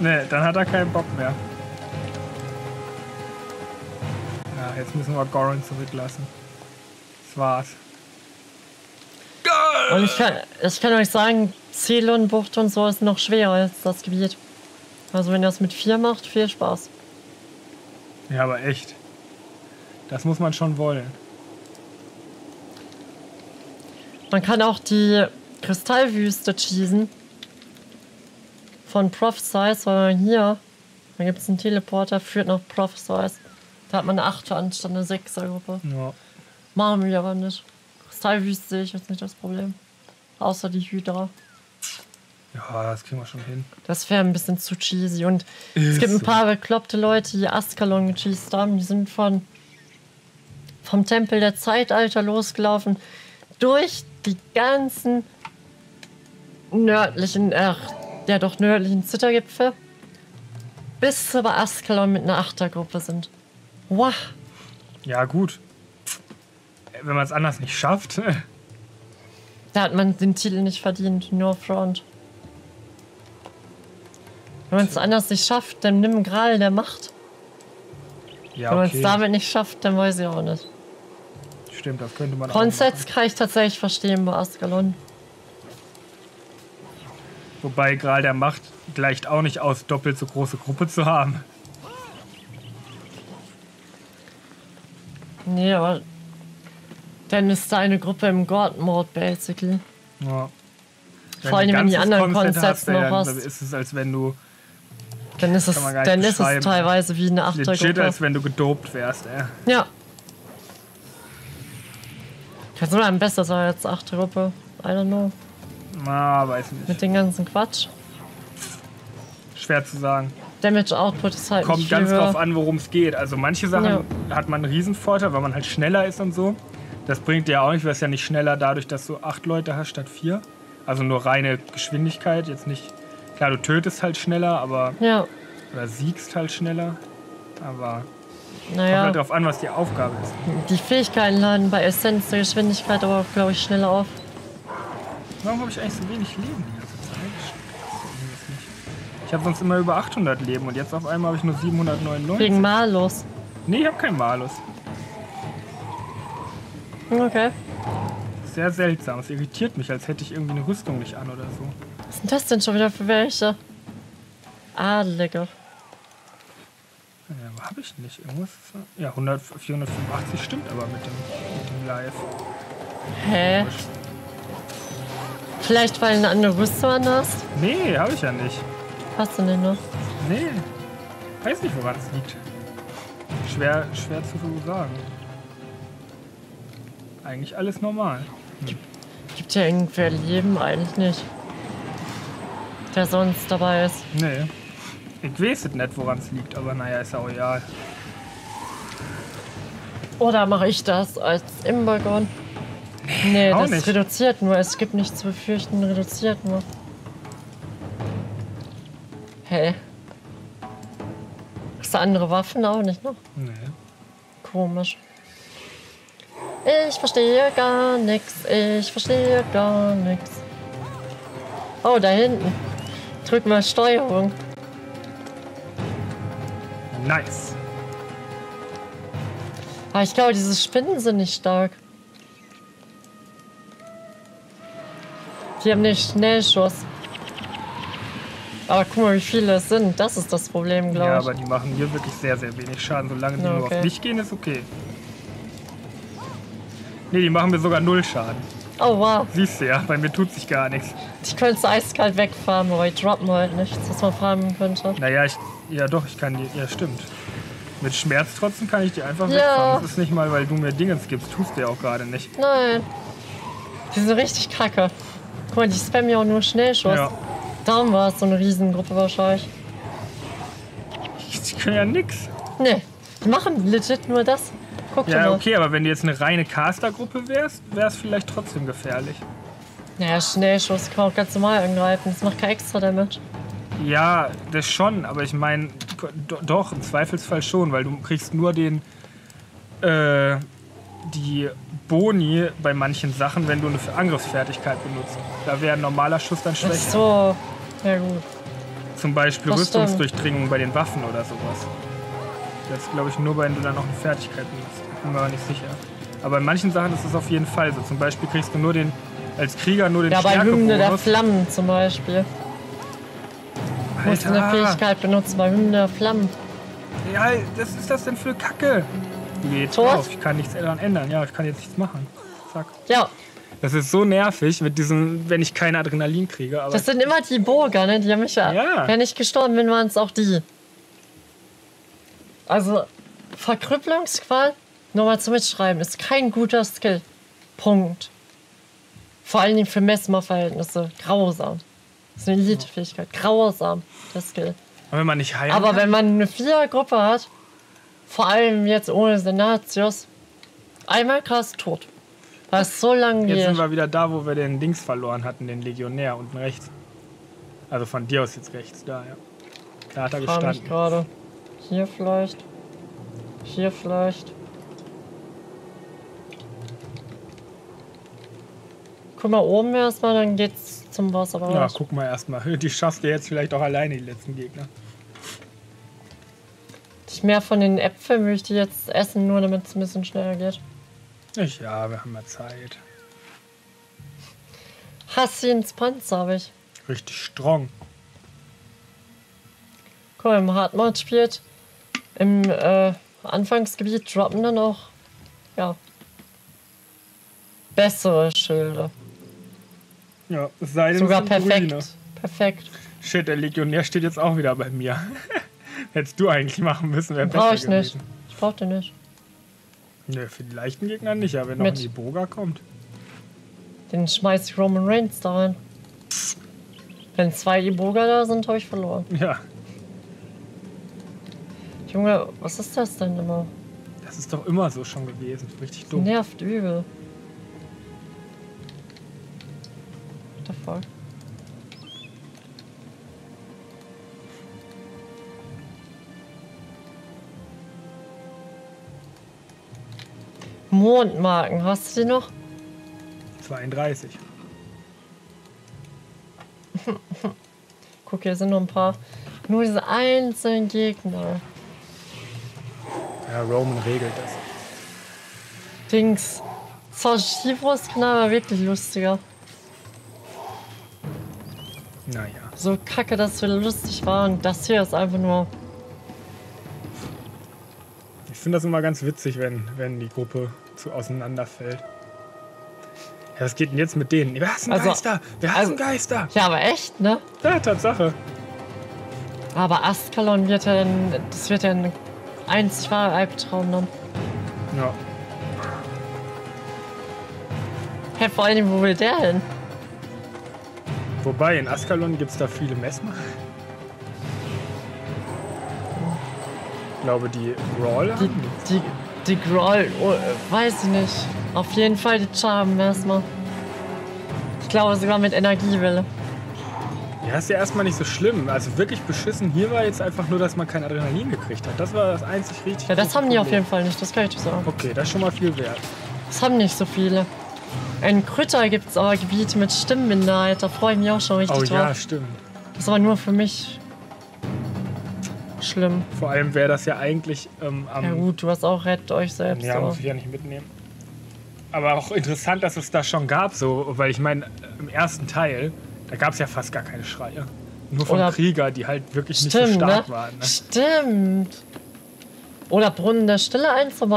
Nee, dann hat er keinen Bock mehr. Ja, jetzt müssen wir Goron zurücklassen. Das war's. Und ich kann, ich kann euch sagen, Zelon-Bucht und so ist noch schwerer als das Gebiet. Also wenn ihr das mit vier macht, viel Spaß. Ja, aber echt. Das muss man schon wollen. Man kann auch die Kristallwüste cheesen. Von Prophesize, weil man hier, da gibt es einen Teleporter, führt nach Prophesize. Da hat man eine 8er anstatt eine 6er Gruppe. Ja. Machen wir aber nicht. Kristallwüste sehe ich jetzt nicht das Problem. Außer die Hydra. Ja, das kriegen wir schon hin. Das wäre ein bisschen zu cheesy. Und es Ist gibt ein paar bekloppte Leute, die Askalon gecheased haben. Die sind von vom Tempel der Zeitalter losgelaufen. Durch die ganzen nördlichen, ach, ja doch nördlichen Zittergipfel. Bis bei Askalon mit einer Achtergruppe sind. Wow. Ja, gut. Wenn man es anders nicht schafft. Da hat man den Titel nicht verdient, nur Front. Wenn man es anders nicht schafft, dann nimm Gral der Macht. Ja, Wenn man es okay. damit nicht schafft, dann weiß ich auch nicht. Stimmt, das könnte man auch kann ich tatsächlich verstehen bei Askalon. Wobei Gral der Macht gleicht auch nicht aus, doppelt so große Gruppe zu haben. Nee, aber dann ist da eine Gruppe im God-Mode, basically. Ja. Vor allem, wenn die anderen Konzept Concepts hast, ey, noch dann hast. ist es, als wenn du Dann ist es, dann ist es teilweise wie eine legit, Achtergruppe. als wenn du gedopt wärst. Ey. Ja. Kann sogar besser sein als Achtergruppe. I don't know. Na, weiß nicht. Mit dem ganzen Quatsch. Schwer zu sagen. Damage Output ist halt Kommt ganz viel drauf höher. an, worum es geht. Also manche Sachen Ja. hat man einen Riesenvorteil, weil man halt schneller ist und so. Das bringt dir ja auch nicht, du wirst ja nicht schneller dadurch, dass du acht Leute hast statt vier. Also nur reine Geschwindigkeit, jetzt nicht. Klar, du tötest halt schneller, aber. Ja, Oder siegst halt schneller. Aber naja. halt drauf an, was die Aufgabe ist. Die Fähigkeiten laden bei Essenz der Geschwindigkeit aber auch, glaube ich, schneller auf. Warum habe ich eigentlich so wenig Leben die ganze Zeit? Ich habe sonst immer über 800 Leben und jetzt auf einmal habe ich nur 799. Wegen Malus. Nee, ich habe keinen Malus. Okay. Sehr seltsam. Es irritiert mich, als hätte ich irgendwie eine Rüstung nicht an oder so. Was sind das denn schon wieder für welche? Adelige. Ja, habe ich nicht. Irgendwas. ist Ja, 100, 485 stimmt aber mit dem, mit dem Live. Hä? Vielleicht weil du eine andere Rüstung an hast? Nee, habe ich ja nicht. Hast du nicht noch? Nee. Weiß nicht, woran es liegt. Schwer, schwer zu sagen. Eigentlich alles normal. Gibt ja irgendwer Leben? Eigentlich nicht. Der sonst dabei ist. Nee. Ich weiß es nicht, woran es liegt, aber naja, ist ja auch egal. Oder mache ich das als Imbagon? Nee, auch das nicht. reduziert nur. Es gibt nichts zu befürchten, reduziert nur. Hä? Hast du andere Waffen auch nicht noch? Nee. Komisch. Ich verstehe gar nichts. Ich verstehe gar nichts. Oh, da hinten. Drück mal Steuerung. Nice. Aber ich glaube, diese Spinnen sind nicht stark. Die haben nicht Schnellschuss. Aber guck mal, wie viele es sind. Das ist das Problem, Ja, glaube aber die machen hier wirklich sehr, sehr wenig Schaden. Solange die Ja, nur auf okay. dich gehen, ist okay. Nee, die machen mir sogar null Schaden. Ich. Oh, wow. Siehst du ja, bei mir tut sich gar nichts. Ich könnte es eiskalt wegfarmen, aber die droppen halt nichts, was man farmen könnte. Naja, ich. Ja doch, ich kann die. Ja, stimmt. Mit Schmerztrotzen kann ich die einfach Ja. wegfahren. Das ist nicht mal, weil du mir Dingens gibst. Tust du ja auch gerade nicht. Nein. Die sind richtig kacke. Guck mal, die spammen ja auch nur Schnellschuss. Ja. Darum war es so eine Riesengruppe wahrscheinlich. Die können ja nix. Nee, die machen legit nur das. Guck Ja, okay, aber wenn du jetzt eine reine Caster-Gruppe wärst, wäre es vielleicht trotzdem gefährlich. Naja, Schnellschuss kann auch ganz normal angreifen. Das macht kein extra Damage. Ja, das schon, aber ich meine, doch, im Zweifelsfall schon, weil du kriegst nur den, äh, die Boni bei manchen Sachen, wenn du eine Angriffsfertigkeit benutzt. Da wäre ein normaler Schuss dann Ach schwächer. so. Ja gut. Zum Beispiel Das Rüstungsdurchdringung bei den Waffen oder sowas. Das glaube ich nur, wenn du dann noch eine Fertigkeit benutzt. Bin mir aber nicht sicher. Aber in manchen Sachen ist es auf jeden Fall so. Zum Beispiel kriegst du nur den, als Krieger nur den Ja, bei Hymne der. Flammen zum Beispiel. Musst du eine Alter, Fähigkeit benutzen bei Hymne der Flammen. ja, was ist das denn für Kacke? Geht drauf. Ich kann nichts daran ändern. Ja, ich kann jetzt nichts machen. Zack. Ja, Das ist so nervig mit diesem, wenn ich kein Adrenalin kriege. Das sind immer die Burger, ne? Die haben mich ja. Ja. Wenn ich gestorben bin, waren es auch die. Also, Verkrüppelungsqual, nur mal zum Mitschreiben, ist kein guter Skill. Punkt. Vor allen Dingen für Messmer-Verhältnisse. Grausam. Das ist eine Elite-Fähigkeit. Grausam, der Skill. Und wenn man nicht heilen Aber kann, wenn man eine Vierergruppe hat, vor allem jetzt ohne Senatius, einmal krass tot. Weil es so lange Jetzt sind geht. wir wieder da, wo wir den Dings verloren hatten, den Legionär unten rechts. Also von dir aus jetzt rechts, da, ja. Da hat er gestanden. gerade. Hier vielleicht. Hier vielleicht. Guck mal oben erstmal, dann geht's zum Ja, Wasserbereich. guck mal erstmal. Die schaffst du jetzt vielleicht auch alleine, die letzten Gegner. Ich mehr von den Äpfeln möchte ich jetzt essen, nur damit es ein bisschen schneller geht. Ich, ja, wir haben ja Zeit. Hassins Panzer habe ich. Richtig strong. Guck mal, im Hardmode spielt. Im äh, Anfangsgebiet droppen dann auch, ja, bessere Schilde. Ja, es sei denn, Sogar es sind perfekt. Ruine. Perfekt. Shit, der Legionär steht jetzt auch wieder bei mir. Hättest du eigentlich machen müssen, wäre Brauche besser ich nicht. gewesen. Ich brauch den nicht. Nö, für die leichten Gegner nicht, aber wenn noch Mit. ein Iboga kommt. Den schmeiß ich Roman Reigns da rein. Wenn zwei Iboga da sind, habe ich verloren. Ja, Junge, was ist das denn immer? das ist doch immer so schon gewesen. Richtig dumm. Nervt übel. The fuck? Mondmarken, hast du die noch? 32. Guck, hier sind noch ein paar. Nur diese einzelnen Gegner. Ja, Roman regelt das. Dings. Zaschivos-Knall war wirklich lustiger. Naja. So kacke, dass wieder lustig war. Und das hier ist einfach nur. Ich finde das immer ganz witzig, wenn, wenn die Gruppe zu auseinanderfällt. Ja, was geht denn jetzt mit denen? Wir hassen Also- Geister! Wir hassen also- Geister! Ja, aber echt, ne? Ja, Tatsache. Aber Askalon wird ja dann. Das wird ja ein einzig wahrer Albtraum dann. Ja. Hä, vor allem, wo will der hin? Wobei, in Askalon gibt es da viele Messmer. Ich glaube, die Brawler. Die, die, die Groll, oh, weiß ich nicht. Auf jeden Fall die Charmen erstmal. Ich glaube sogar mit Energiewelle. Ja, ist ja erstmal nicht so schlimm. Also wirklich beschissen hier war jetzt einfach nur, dass man kein Adrenalin gekriegt hat. Das war das einzig richtig Ja, das haben die auf jeden Fall nicht, das kann ich dir sagen. Okay, das ist schon mal viel wert. Das haben nicht so viele. In Krütter gibt es aber Gebiete mit Stimmenminderheit, da freue ich mich auch schon richtig Oh drauf. ja, stimmt. Das ist aber nur für mich schlimm. Vor allem wäre das ja eigentlich ähm, am. Ja gut, du hast auch rettet euch selbst. Ja, muss ich ja nicht mitnehmen. Aber auch interessant, dass es das schon gab, so, weil ich meine, im ersten Teil, da gab es ja fast gar keine Schreie. Nur von Oder- Krieger, die halt wirklich nicht so Stimmt, stark ne? waren. Ne? Stimmt. Oder Brunnen der Stille, eins von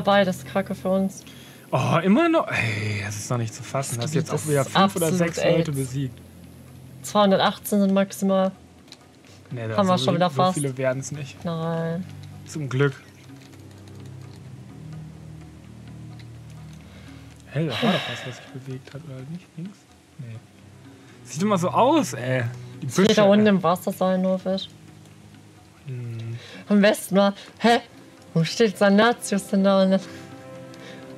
die. Das beides Kacke für uns. Oh, immer noch. Ey, das ist noch nicht zu fassen. Das Hast jetzt auch wieder ist fünf oder sechs AIDS. Leute besiegt. 218 sind maximal. Nee, da Haben wir so, schon wieder so fast. viele werden es nicht. Nein. Zum Glück. Hey, da war doch was, was sich bewegt hat, oder nicht? Links? Nee. Sieht immer so aus, ey. Die wird da unten im Wasser sein, nur Fisch. Hm. Am besten mal, hä? Wo steht Sanatius denn da?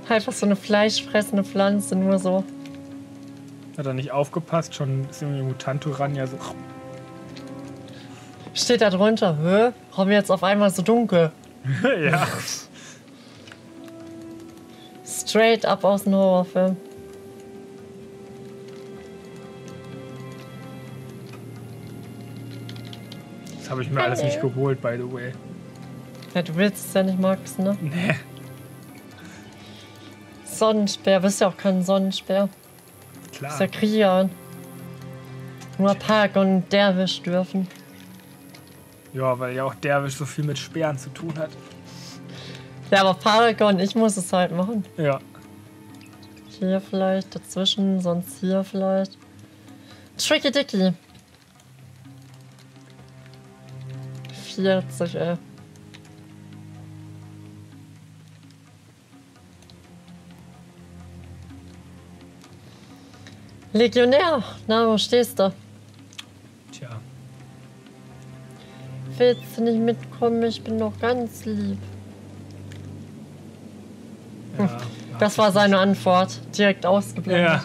Einfach so eine fleischfressende Pflanze, nur so. Hat er nicht aufgepasst, schon ist irgendwie Mutanturan ja so. Steht da drunter, hä? Warum jetzt auf einmal so dunkel? ja. Straight up aus dem Horrorfilm. Das habe ich mir alles nicht geholt, by the way. Ja, du willst es ja nicht, Max, ne? Nee. Sonnenspeer, bist ja auch kein Sonnenspeer. Klar. Ist ja Krieger. Nur Paragon und Derwisch dürfen. Ja, weil ja auch Derwisch so viel mit Speeren zu tun hat. Ja, aber Paragon, ich muss es halt machen. Ja. Hier vielleicht, dazwischen, sonst hier vielleicht. Tricky Dicky. 40, ey. Legionär, na, wo stehst du? Tja. Willst du nicht mitkommen? Ich bin doch ganz lieb. Ja. Das war seine Antwort. Direkt ausgeblendet. Ja.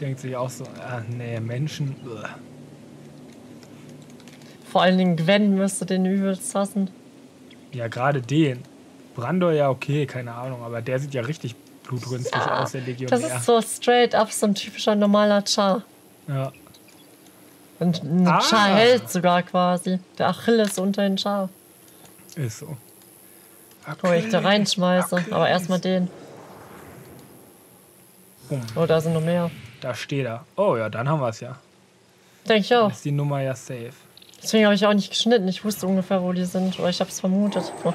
Denkt sich auch so, ah, nee, Menschen. uah. Vor allen Dingen Gwen müsste den übelst hassen. Ja, gerade den. Brandor ja okay, keine Ahnung, aber der sieht ja richtig blutrünstig Ja, aus, der Legionär. Das ist so straight up so ein typischer normaler Char. ja. Und ein Ah. Char hält sogar quasi. Der Achilles unter den Char. Ist so. Wo ich da reinschmeiße. Aber erstmal den. Boom. Oh, da sind noch mehr. Da steht er. Oh ja, dann haben wir es ja. Denke ich Dann auch. ist die Nummer ja safe. Deswegen habe ich auch nicht geschnitten. Ich wusste ungefähr, wo die sind. Oder ich habe es vermutet. Oh.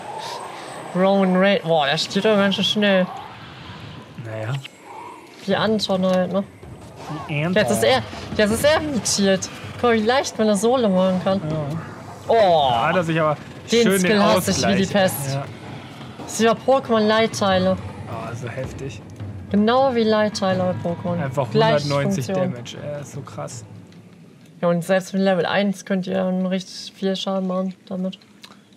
Rowan Ray. Boah, der steht doch ganz schön schnell. Naja. Wie Anton halt, ne? Die Anton. Jetzt ist er, jetzt ist er mutiert. Guck, wie leicht man eine Sohle machen kann. Ja. Oh, Da hat er sich aber Den schön Skill hasse ich wie die Pest. Ja. das ist wie bei Pokémon Leitteile. Oh, so heftig. Genau wie Leitteile bei Pokémon. Einfach Gleiche 190 Funktion. Damage. Ja, ist so krass. Ja, und selbst mit Level 1 könnt ihr richtig viel Schaden machen damit.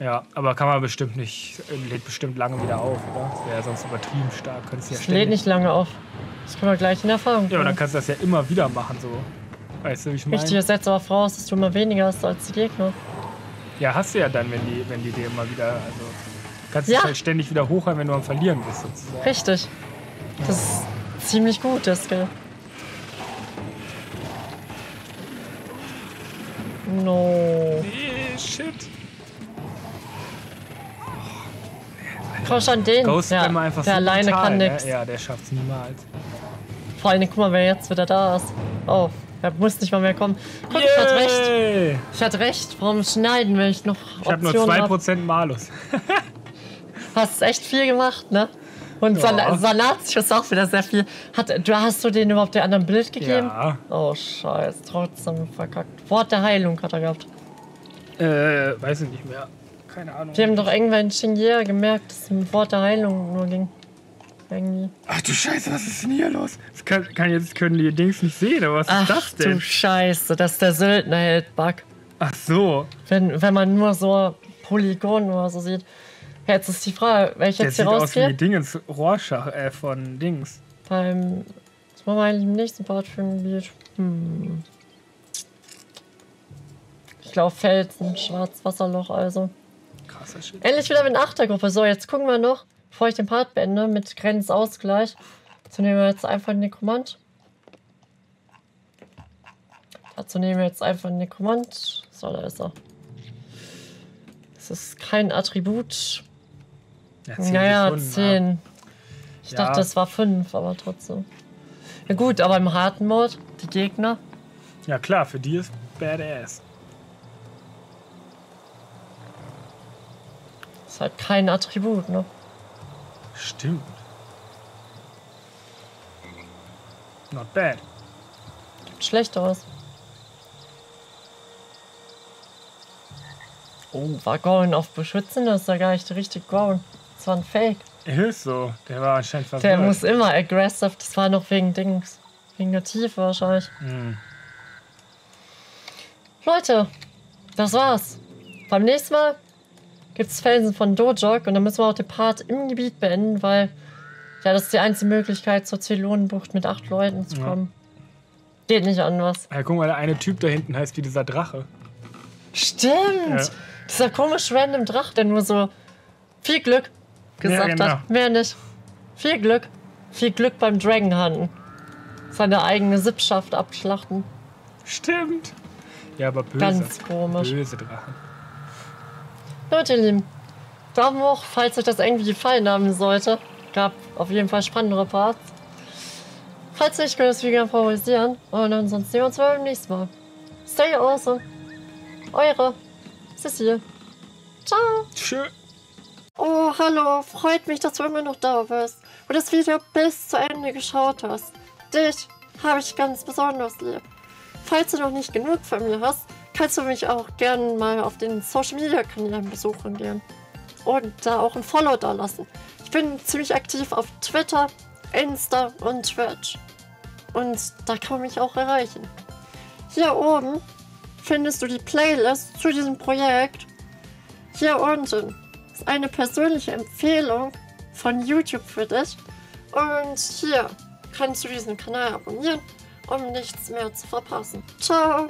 Ja, aber kann man bestimmt nicht, lädt bestimmt lange wieder auf, oder? Das wäre ja sonst übertrieben stark. Könntest du ja Das lädt nicht lange auf. Das können wir gleich in Erfahrung Ja, aber dann bringen. kannst du das ja immer wieder machen, so. Weißt du, wie ich meine? Richtig, das setzt aber voraus, dass du immer weniger hast als die Gegner. Ja, hast du ja dann, wenn die, wenn die dir immer wieder, also kannst du Ja. halt ständig wieder hochhalten, wenn du am Verlieren bist, sozusagen. Richtig. Das ist ziemlich gut, der Skill. No. Nee, shit. Komm schon, den. Ghost ja, einfach der so alleine brutal, kann ne? nix. Ja, der schafft's niemals. Vor allem, guck mal, wer jetzt wieder da ist. Oh, er muss nicht mal mehr kommen. Guck, ich hatte recht. Yay! Ich hatte recht. Warum schneiden, wenn ich noch Ich habe nur Optionen hab? 2% Malus. Hast echt viel gemacht, ne? Und Ja. Sanatius auch wieder sehr viel. Hat, du hast du den überhaupt der anderen Bild gegeben? Ja. Oh, scheiß. Trotzdem verkackt. Wort der Heilung hat er gehabt. Äh, weiß ich nicht mehr. Keine Ahnung. Wir haben doch irgendwann in Xinjiang gemerkt, dass es mit Wort der Heilung nur ging. Irgendwie. Ach du Scheiße, was ist denn hier los? Das kann, kann jetzt können die Dings nicht sehen, aber was Ach ist das du denn? Scheiße, das ist der Söldnerheld-Bug. Ach so. Wenn, wenn man nur so Polygon oder so sieht. Jetzt ist die Frage, wenn ich Der jetzt hier sieht aus wie rausgehe, Dingens Rorschach, äh, von Dings. beim. Was machen wir eigentlich im nächsten Part für ein Gebiet? Hm. Ich glaube Felsen, Schwarzwasserloch also. Shit. Endlich wieder mit Achtergruppe. So, jetzt gucken wir noch, bevor ich den Part beende, mit Grenzausgleich. Dazu nehmen wir jetzt einfach den Nekromant. Dazu nehmen wir jetzt einfach den Nekromant. So, da ist er. Das ist kein Attribut. Ja, zehn Naja, Sekunden, 10. Ich Ja. dachte, es war 5, aber trotzdem. Ja gut, aber im harten Mode, die Gegner. Ja. ja klar, für die ist badass. Ist halt kein Attribut, ne? Stimmt. Not bad. Gibt schlechteres. Oh, war Goran auf Beschützen? Das ist ja gar nicht richtig Goran. Das war ein Fake. Ist so. Der war anscheinend verwirrt. Der muss immer aggressive. Das war noch wegen Dings. Wegen der Tiefe wahrscheinlich. Hm. Leute, das war's. Beim nächsten Mal gibt's Felsen von Dojok und dann müssen wir auch den Part im Gebiet beenden, weil ja, das ist die einzige Möglichkeit, zur Zylonenbucht mit acht Leuten zu Ja. kommen. Geht nicht anders. Ja, guck mal, der eine Typ da hinten heißt wie dieser Drache. Stimmt! Ja. Dieser komische random Drach, der nur so viel Glück gesagt genau. hat. Mehr nicht. Viel Glück. Viel Glück beim Dragon Hunten. Seine eigene Sippschaft abschlachten. Stimmt. Ja, aber böse. Ganz komisch. Böse Drachen. Leute, ihr Lieben, Daumen hoch, falls euch das irgendwie gefallen haben sollte. Gab auf jeden Fall spannendere Parts. Falls nicht, könnt ihr es wieder favorisieren. Und ansonsten sehen wir uns beim nächsten Mal. Stay awesome. Eure Cecile. Ciao. Tschö. Oh, hallo. Freut mich, dass du immer noch da bist und das Video bis zu Ende geschaut hast. Dich habe ich ganz besonders lieb. Falls du noch nicht genug von mir hast, kannst du mich auch gerne mal auf den Social Media Kanälen besuchen gehen. Und da auch ein Follow da lassen. Ich bin ziemlich aktiv auf Twitter, Insta und Twitch. Und da kann man mich auch erreichen. Hier oben findest du die Playlist zu diesem Projekt. Hier unten ist eine persönliche Empfehlung von YouTube für dich. Und hier kannst du diesen Kanal abonnieren, um nichts mehr zu verpassen. Ciao!